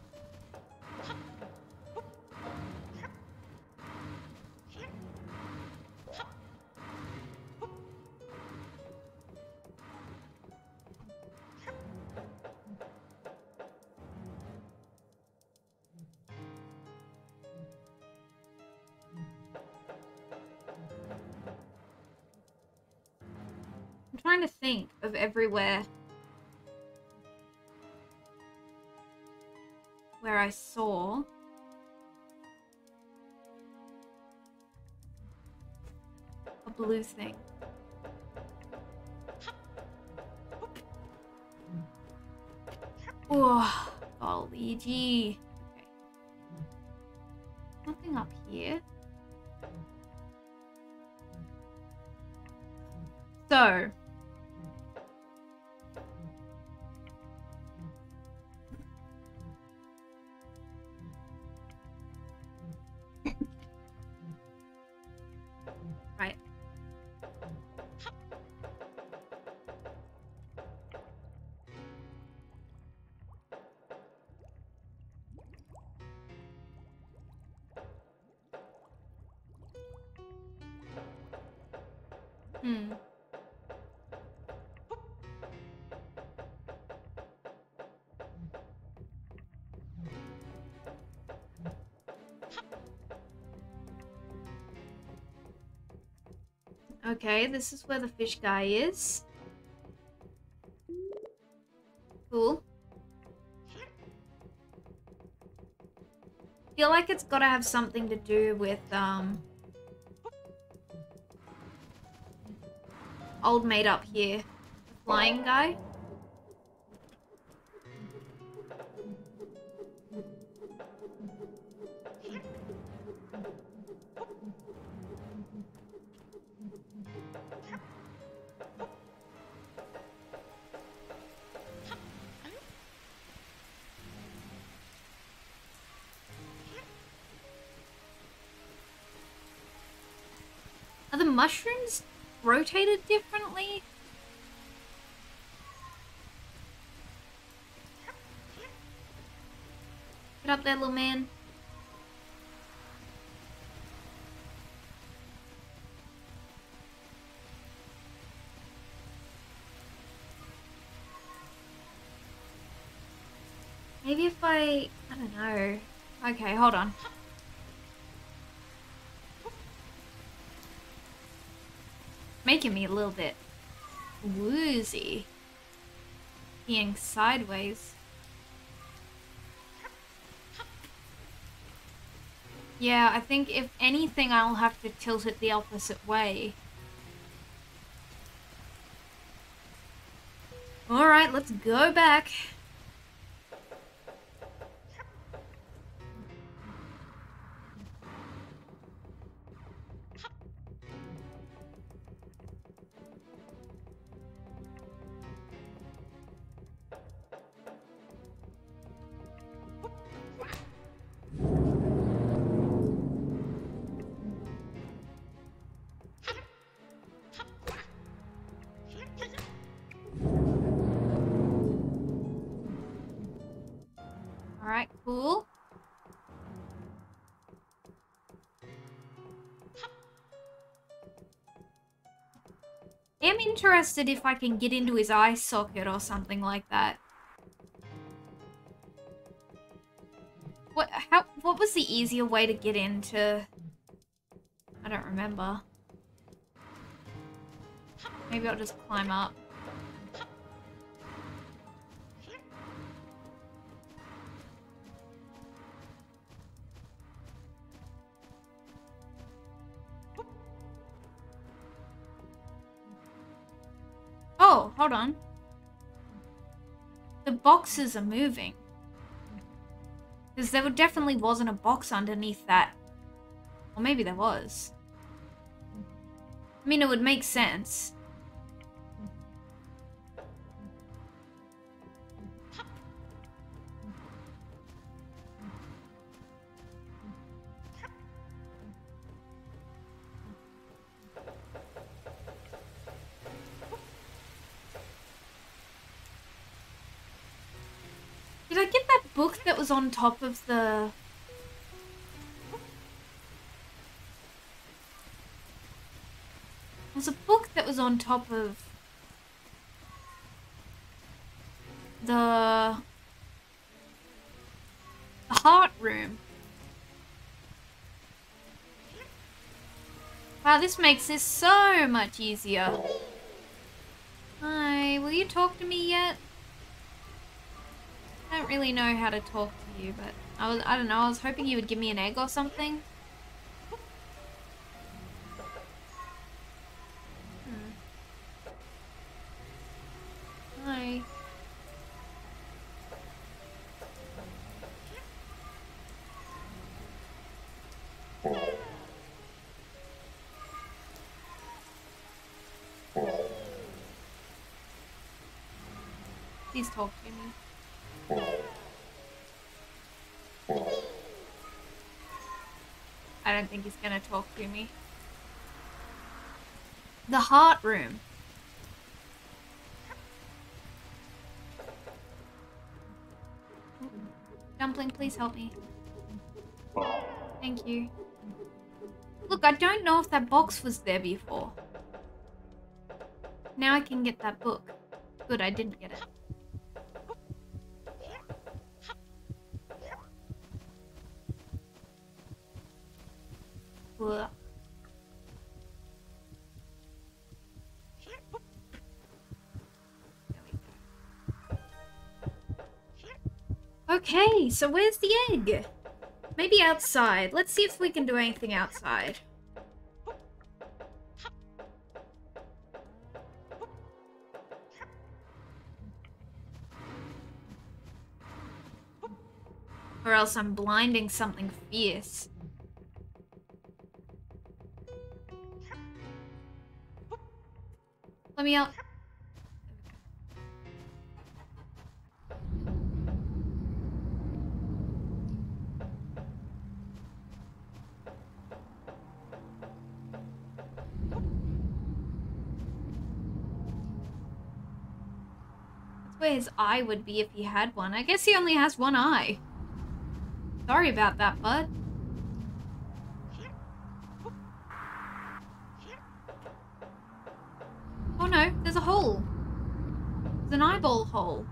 Okay, this is where the fish guy is. Cool. Feel like it's gotta have something to do with, um... Old mate up here. The flying guy. Mushrooms rotated differently? Get up there, little man. Maybe if I... I don't know. Okay, hold on. Making me a little bit woozy. Being sideways. Yeah, I think if anything, I'll have to tilt it the opposite way. Alright, let's go back. Interested if I can get into his eye socket or something like that. What how what was the easier way to get into I don't remember. Maybe I'll just climb up. Boxes are moving. Because there definitely wasn't a box underneath that. Or maybe there was. I mean, it would make sense. On top of the... There's a book that was on top of... The... The heart room. Wow, this makes this so much easier. Hi, will you talk to me yet? I don't really know how to talk to you, but I was I don't know, I was hoping you would give me an egg or something. I don't think he's gonna talk to me. The heart room. Dumpling, please help me. Thank you. Look, I don't know if that box was there before. Now I can get that book. Good, I didn't get it. Okay, so where's the egg? Maybe outside. Let's see if we can do anything outside. Or else I'm blinding something fierce. Let me out. His eye would be if he had one. I guess he only has one eye. Sorry about that, bud. Oh no, there's a hole. There's an eyeball hole.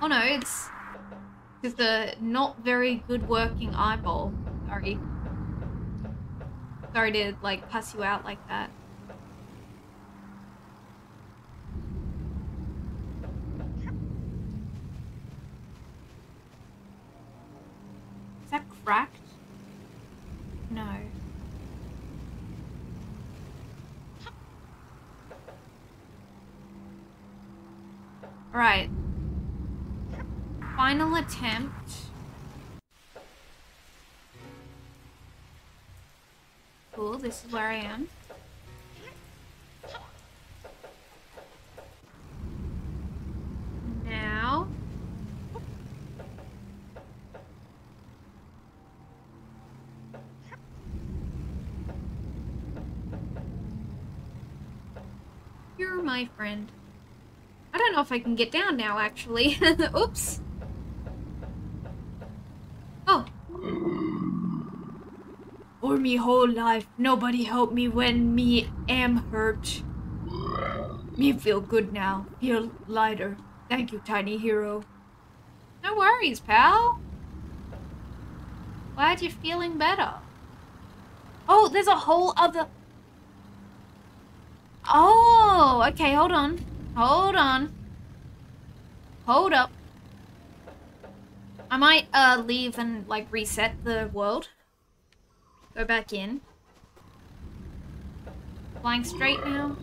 Oh no, it's just a not very good working eyeball. Sorry. Sorry to like cuss you out like that. This is where I am. Now. You're my friend. I don't know if I can get down now, actually. Oops. Oh, For me whole life, nobody help me when me am hurt. Me feel good now. Feel lighter. Thank you, tiny hero. no worries, pal. Glad you're feeling better. Oh, there's a whole other... Oh, okay, hold on. Hold on. Hold up. I might uh leave and like reset the world. Go back in. Flying straight now.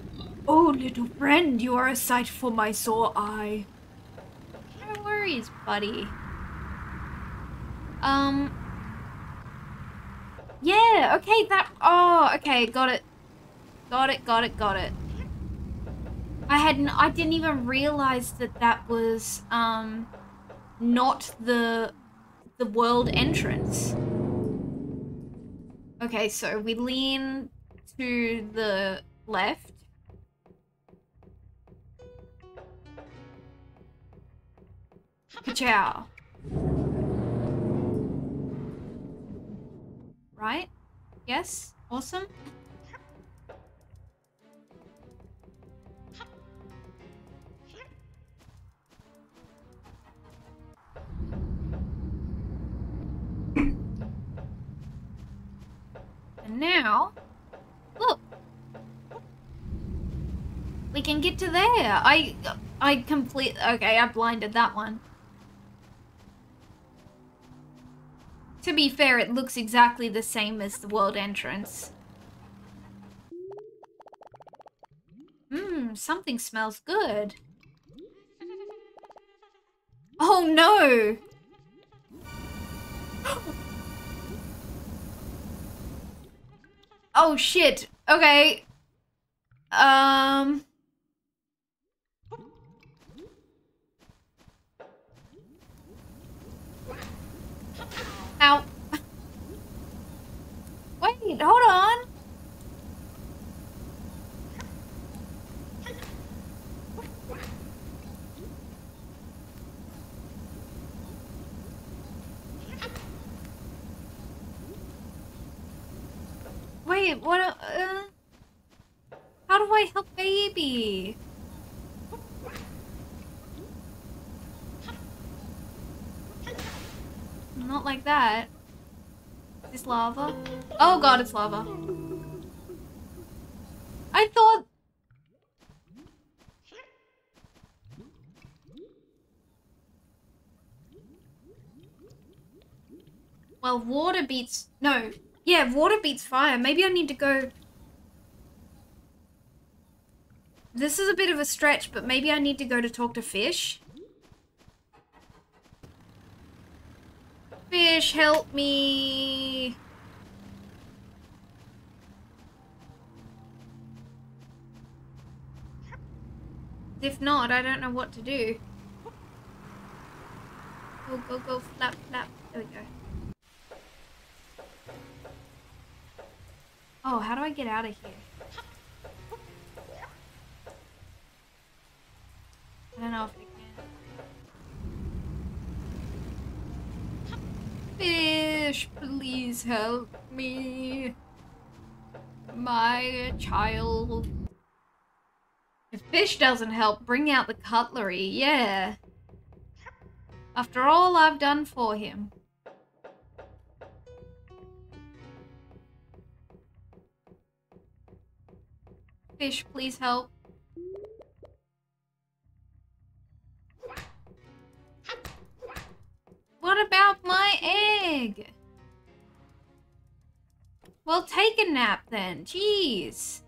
Oh, little friend, you are a sight for my sore eye. No worries, buddy. Um. Yeah, okay, that. Oh, okay, got it. Got it, got it, got it. I hadn't. I didn't even realize that that was, um. Not the. The world entrance. Okay, so we lean to the left. Ka-chow. Right? Yes? Awesome? And now, look. We can get to there. I, I complete, okay, I blinded that one. To be fair, it looks exactly the same as the world entrance. Mmm, something smells good. Oh no! oh shit. Okay. Um. Ow. Wait, hold on. Wait, what? Uh, how do I help baby? Not like that. Is lava? Oh god, it's lava. I thought... Well, water beats... No, yeah, water beats fire. Maybe I need to go... This is a bit of a stretch, but maybe I need to go to talk to fish. Fish, help me. If not, I don't know what to do. Go, go, go, flap, flap. There we go. Oh, how do I get out of here? I don't know if I can. Fish, please help me. My child. If fish doesn't help, bring out the cutlery. Yeah. After all I've done for him. Fish, please help. What about my egg? Well, take a nap then. Jeez.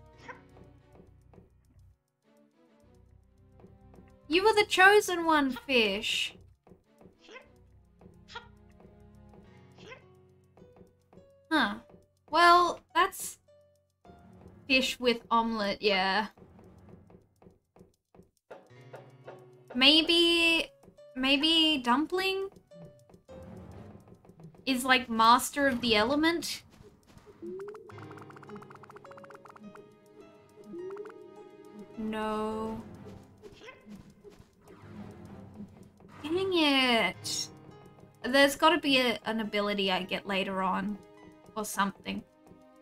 You were the chosen one, fish. Huh. Well, that's fish with omelette, yeah. Maybe, maybe dumpling is like master of the element. No. Dang it. There's got to be a, an ability I get later on. Or something.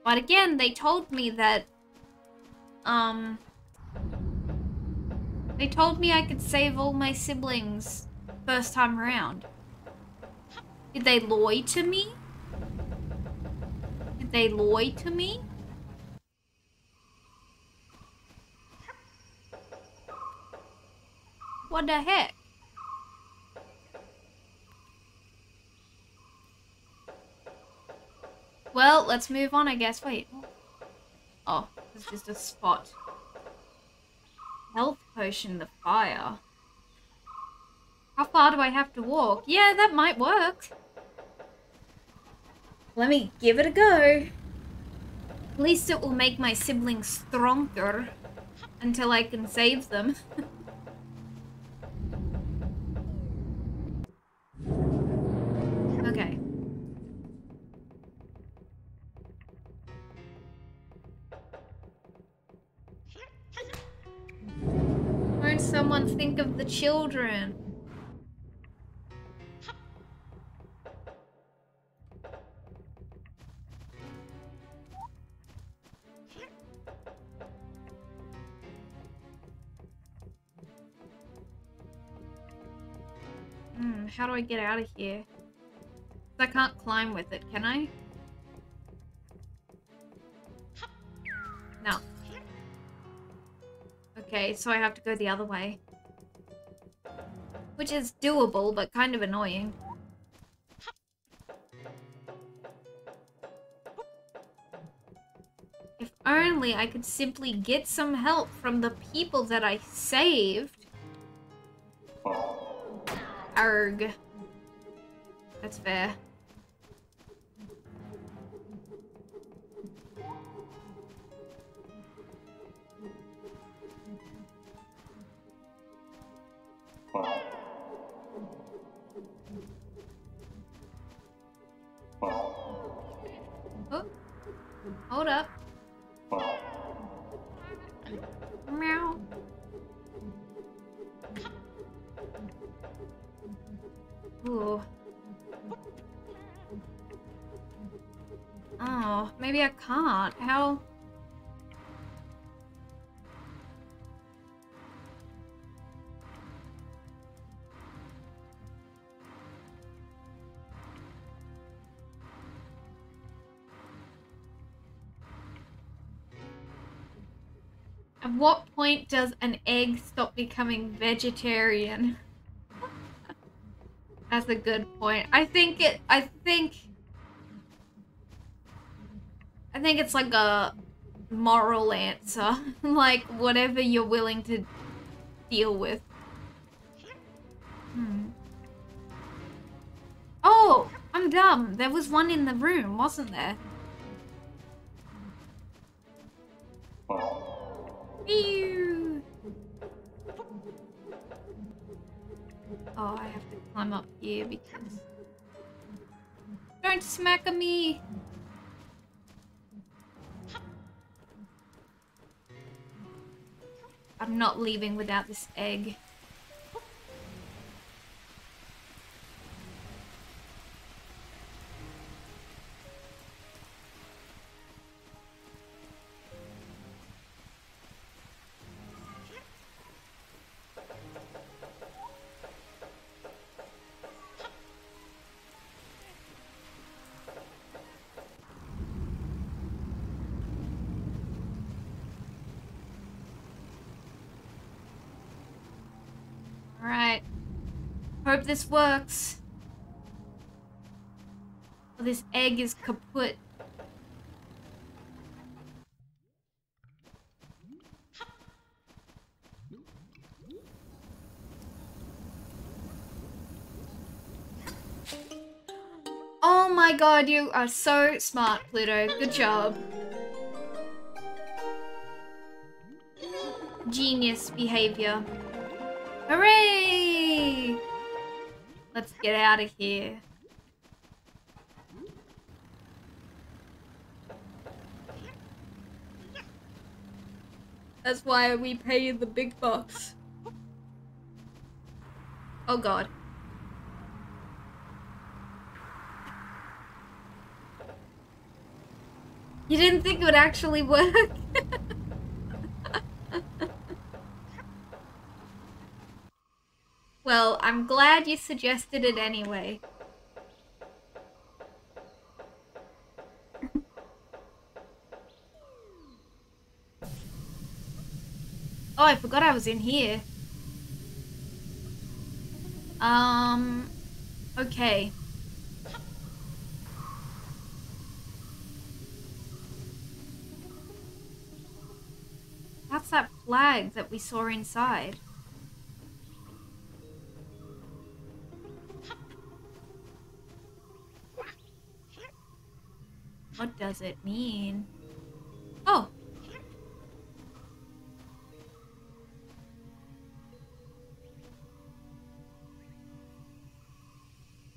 But again, they told me that... Um... They told me I could save all my siblings first time around. Did they lie to me? Did they lie to me? What the heck? Well, let's move on, I guess. Wait. Oh, it's just a spot. Health potion, the fire. How far do I have to walk? Yeah, that might work. Let me give it a go. At least it will make my siblings stronger until I can save them. think of the children? Hmm, how do I get out of here? I can't climb with it, can I? No. Okay, so I have to go the other way. Which is doable, but kind of annoying. If only I could simply get some help from the people that I saved. Arg. That's fair. Oh. Hold up. Meow. Ooh. Oh, maybe I can't. How? At what point does an egg stop becoming vegetarian? That's a good point. I think it, I think I think it's like a moral answer. like whatever you're willing to deal with. Hmm. Oh, I'm dumb. There was one in the room, wasn't there? Oh, I have to climb up here because... Don't smack me! I'm not leaving without this egg. This works. Oh, this egg is kaput. Oh my god, you are so smart, Pluto. Good job. Genius behavior. Hooray! Let's get out of here. That's why we pay the big bucks. Oh god. You didn't think it would actually work? Well, I'm glad you suggested it anyway. oh, I forgot I was in here. Um, okay. That's that flag that we saw inside. Does it mean? Oh!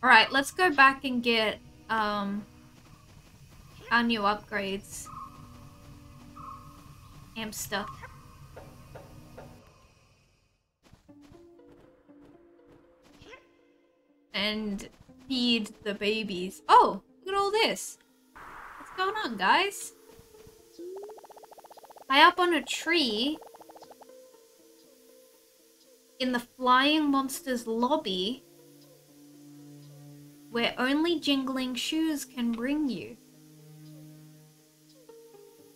Alright, let's go back and get, um, our new upgrades. Am stuff. And feed the babies. Oh, look at all this. Going on, guys? High up on a tree in the Flying Monsters lobby where only jingling shoes can bring you.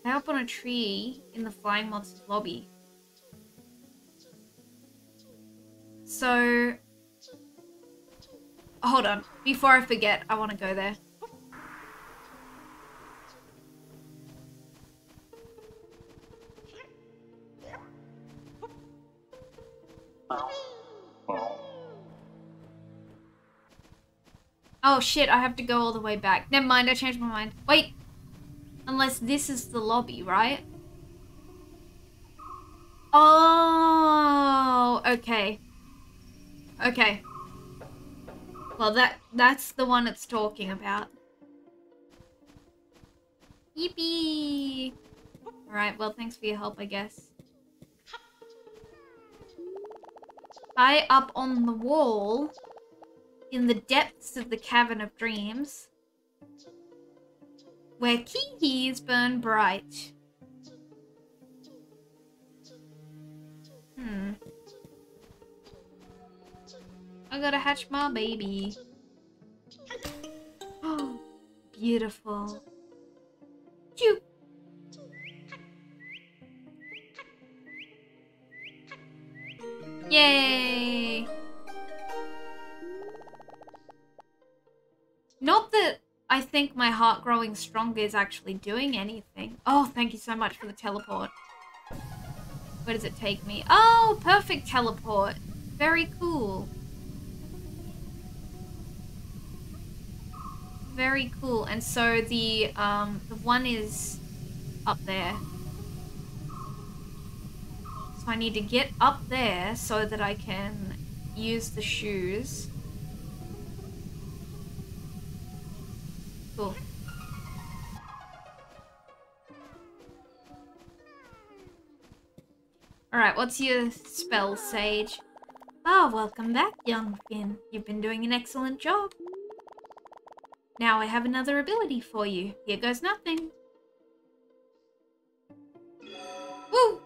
High up on a tree in the Flying Monsters lobby. So, hold on. Before I forget, I want to go there. Oh shit, I have to go all the way back. Never mind, I changed my mind. Wait! Unless this is the lobby, right? Oh, okay. Okay. Well, that that's the one it's talking about. Yippee! Alright, well, thanks for your help, I guess. High up on the wall, in the depths of the Cavern of Dreams, where key burn bright. Hmm. I gotta hatch my baby. Oh, beautiful. Choo. Yay! Not that I think my heart growing stronger is actually doing anything. Oh, thank you so much for the teleport. Where does it take me? Oh, perfect teleport. Very cool. Very cool. And so the um the one is up there. So I need to get up there so that I can use the shoes. Cool. Alright, what's your spell, Sage? Ah, welcome back, young Fynn. You've been doing an excellent job. Now I have another ability for you. Here goes nothing. Woo!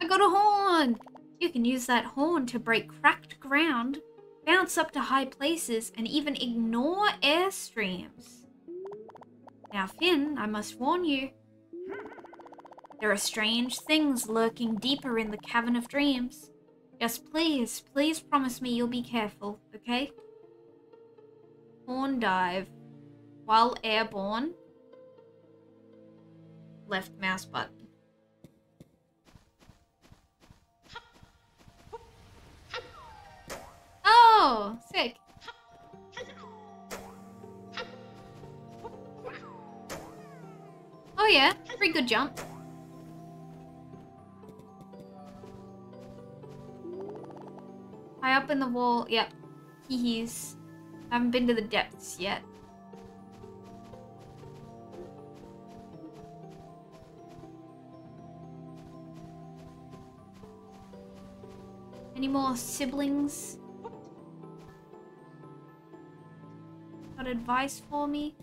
I got a horn! You can use that horn to break cracked ground, bounce up to high places, and even ignore airstreams. Now, Fynn, I must warn you. There are strange things lurking deeper in the Cavern of Dreams. Just please, please promise me you'll be careful, okay? Horn dive. While airborne. Left mouse button. Oh, sick. Oh yeah, pretty good jump. High up in the wall, yep. He's. Haven't been to the depths yet. Any more siblings? Advice for me?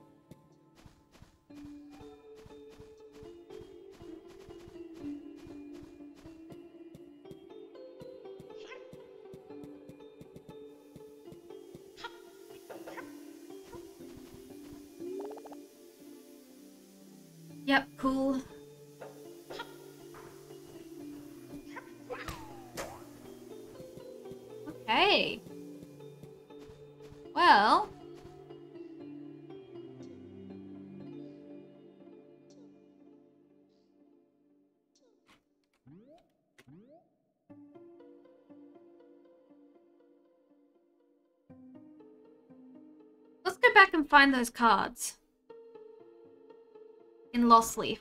Find those cards. In Lostleaf.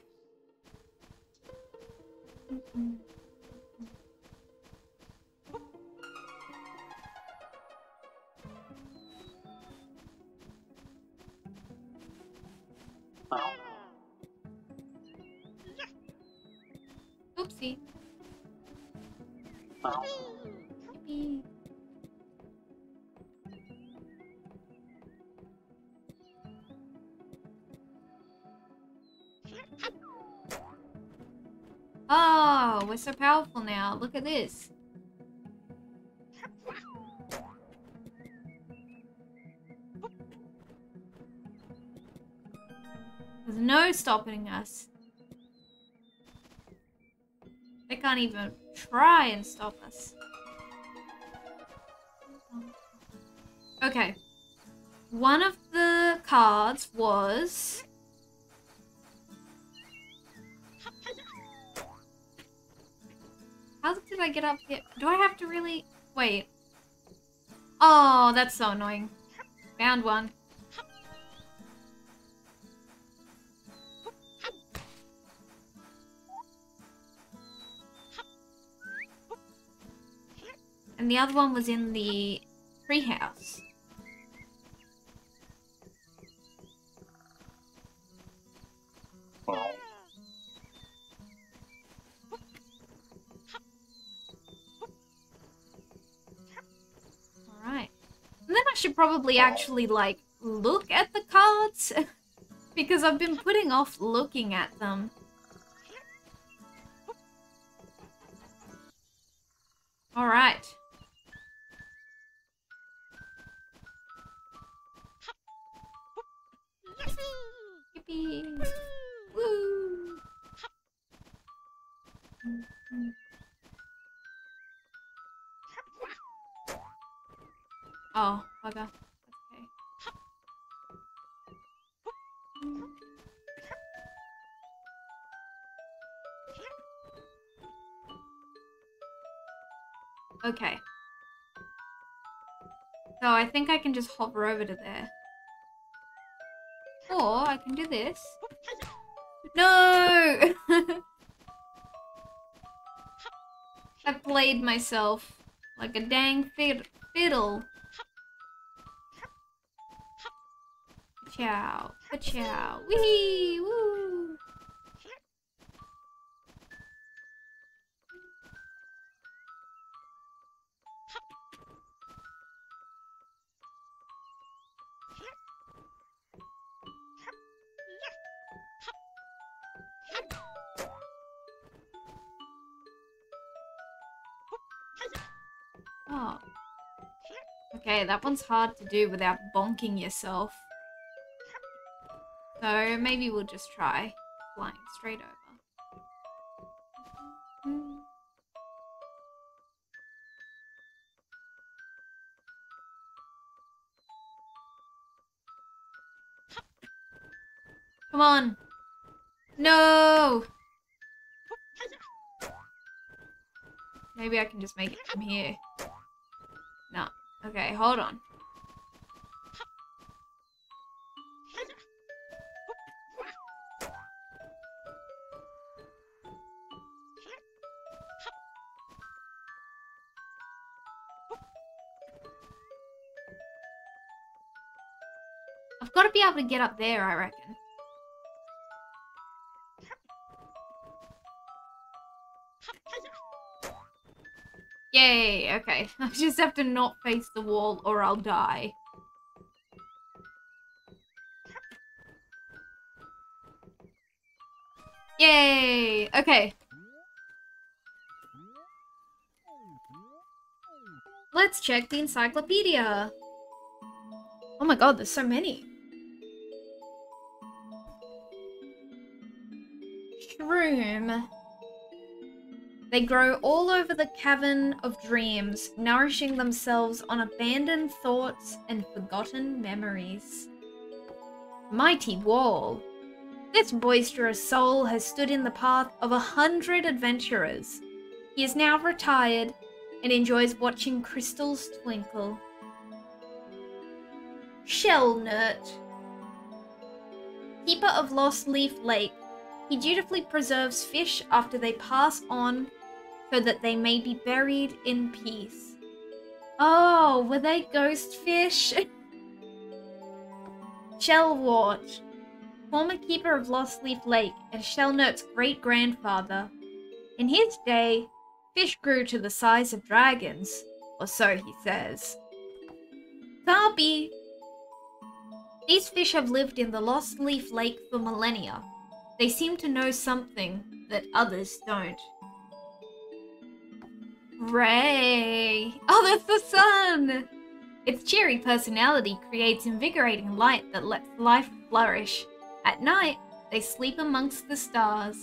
So powerful now. Look at this. There's no stopping us. They can't even try and stop us. Okay. One of the cards was... get up here? Do I have to really... Wait. Oh, that's so annoying. Found one. And the other one was in the treehouse. Probably actually, like, look at the cards. because I've been putting off looking at them. Alright. Yippee! Woo! Oh, bugger. Okay. Okay. So I think I can just hover over to there. Or I can do this. No! I played myself like a dang fid fiddle. Ciao, ciao, wee, woo. Oh. Okay, that one's hard to do without bonking yourself. So maybe we'll just try flying straight over. Hmm. Come on. No. Maybe I can just make it from here. No. Okay, hold on. Get up there, I reckon. Yay, okay. I just have to not face the wall or I'll die. Yay! Okay. Let's check the encyclopedia. Oh my god, there's so many. Shroom. They grow all over the cavern of dreams, nourishing themselves on abandoned thoughts and forgotten memories. Mighty Wall. This boisterous soul has stood in the path of a hundred adventurers. He is now retired and enjoys watching crystals twinkle. Shellnut. Keeper of Lostleaf Lake. He dutifully preserves fish after they pass on so that they may be buried in peace. Oh, were they ghost fish? Shellwart, former keeper of Lostleaf Lake and Shellnut's great grandfather. In his day, fish grew to the size of dragons, or so he says. Tharpy! These fish have lived in the Lostleaf Lake for millennia. They seem to know something that others don't. Ray! Oh, that's the sun! Its cheery personality creates invigorating light that lets life flourish. At night, they sleep amongst the stars.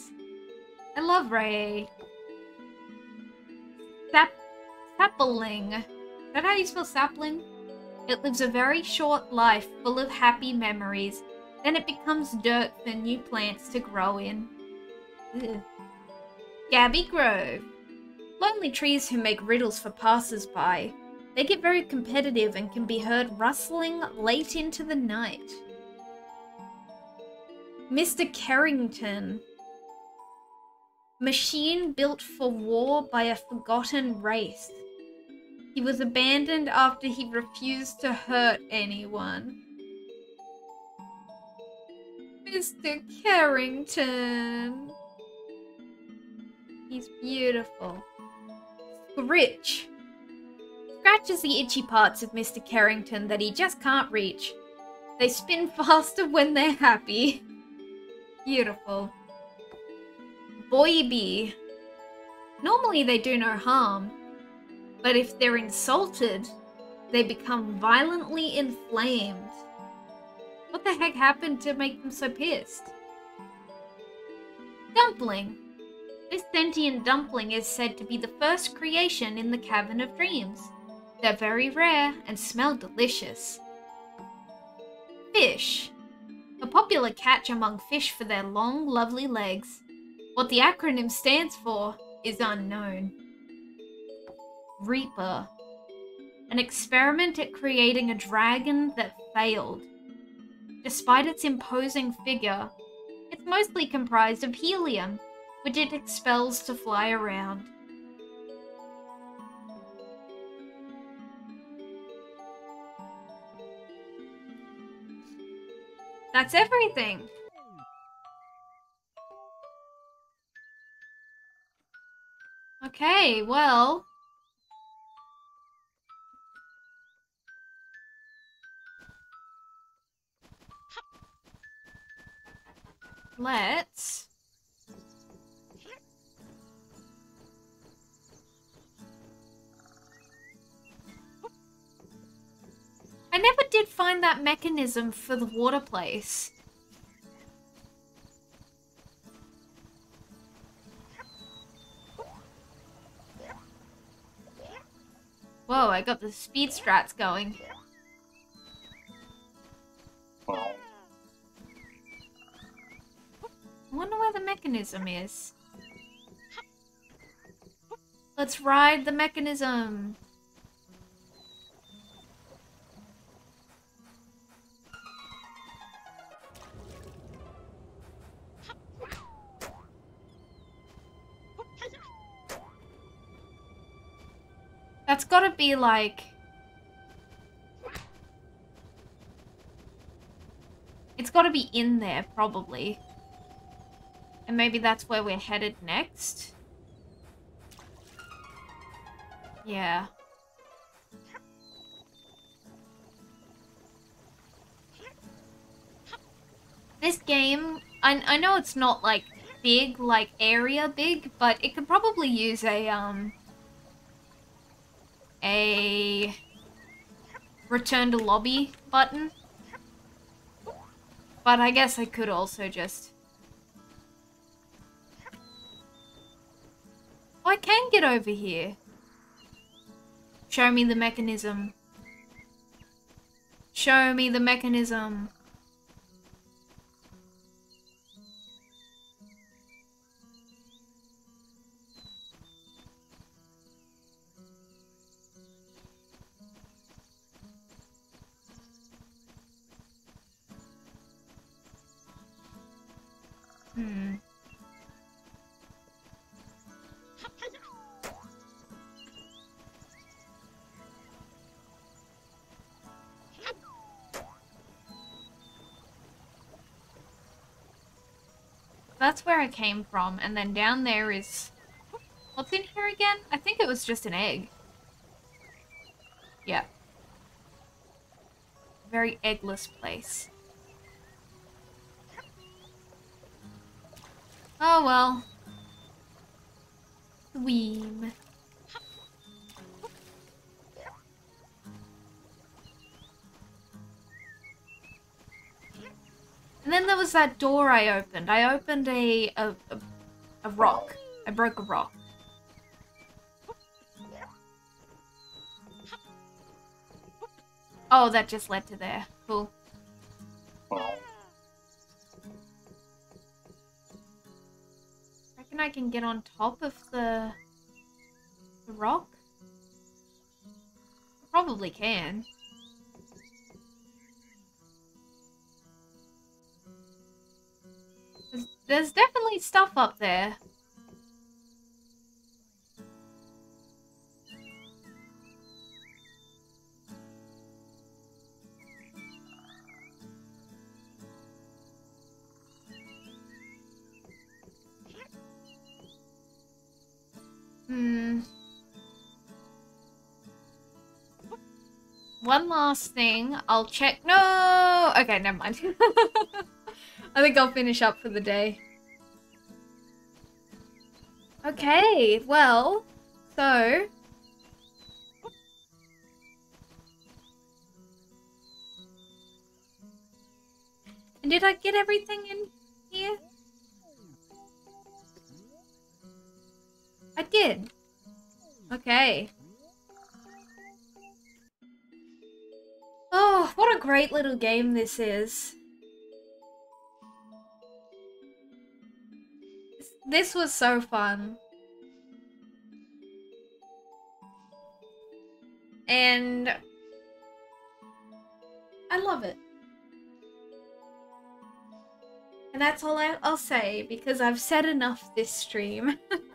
I love Ray. Sap sapling. Is that how you spell sapling? It lives a very short life full of happy memories. Then it becomes dirt for new plants to grow in. Ugh. Gabby Grove. Lonely trees who make riddles for passers-by. They get very competitive and can be heard rustling late into the night. Mr. Carrington. Machine built for war by a forgotten race. He was abandoned after he refused to hurt anyone. Mr. Carrington. He's beautiful. Scritch. Scratches the itchy parts of Mr. Carrington that he just can't reach. They spin faster when they're happy. Beautiful. Boyby. Normally they do no harm, but if they're insulted, they become violently inflamed. What the heck happened to make them so pissed? Dumpling. This sentient dumpling is said to be the first creation in the Cavern of Dreams. They're very rare and smell delicious. Fish. A popular catch among fish for their long, lovely legs. What the acronym stands for is unknown. Reaper. An experiment at creating a dragon that failed. Despite its imposing figure, it's mostly comprised of helium, which it expels to fly around. That's everything. Okay, well. Let's. I never did find that mechanism for the water place. Whoa, I got the speed strats going. Mechanism is. Let's ride the mechanism. That's gotta be like... It's gotta be in there, probably. And maybe that's where we're headed next? Yeah. This game, I, I know it's not like big, like area big, but it could probably use a, um, a return to lobby button. But I guess I could also just... I can get over here. Show me the mechanism. Show me the mechanism. That's where I came from, and then down there is... What's in here again? I think it was just an egg. Yeah. Very eggless place. Oh well. Weem. And then there was that door I opened. I opened a a, a, a rock. I broke a rock. Oh, that just led to there. Cool. Reckon I can get on top of the, the rock? Probably can. There's, definitely stuff up there. Hmm. One last thing. I'll check. No! Okay, never mind. I think I'll finish up for the day. Okay, well, so... And did I get everything in here? I did. Okay. Oh, what a great little game this is. This was so fun. And I love it. And that's all I, I'll say because I've said enough this stream.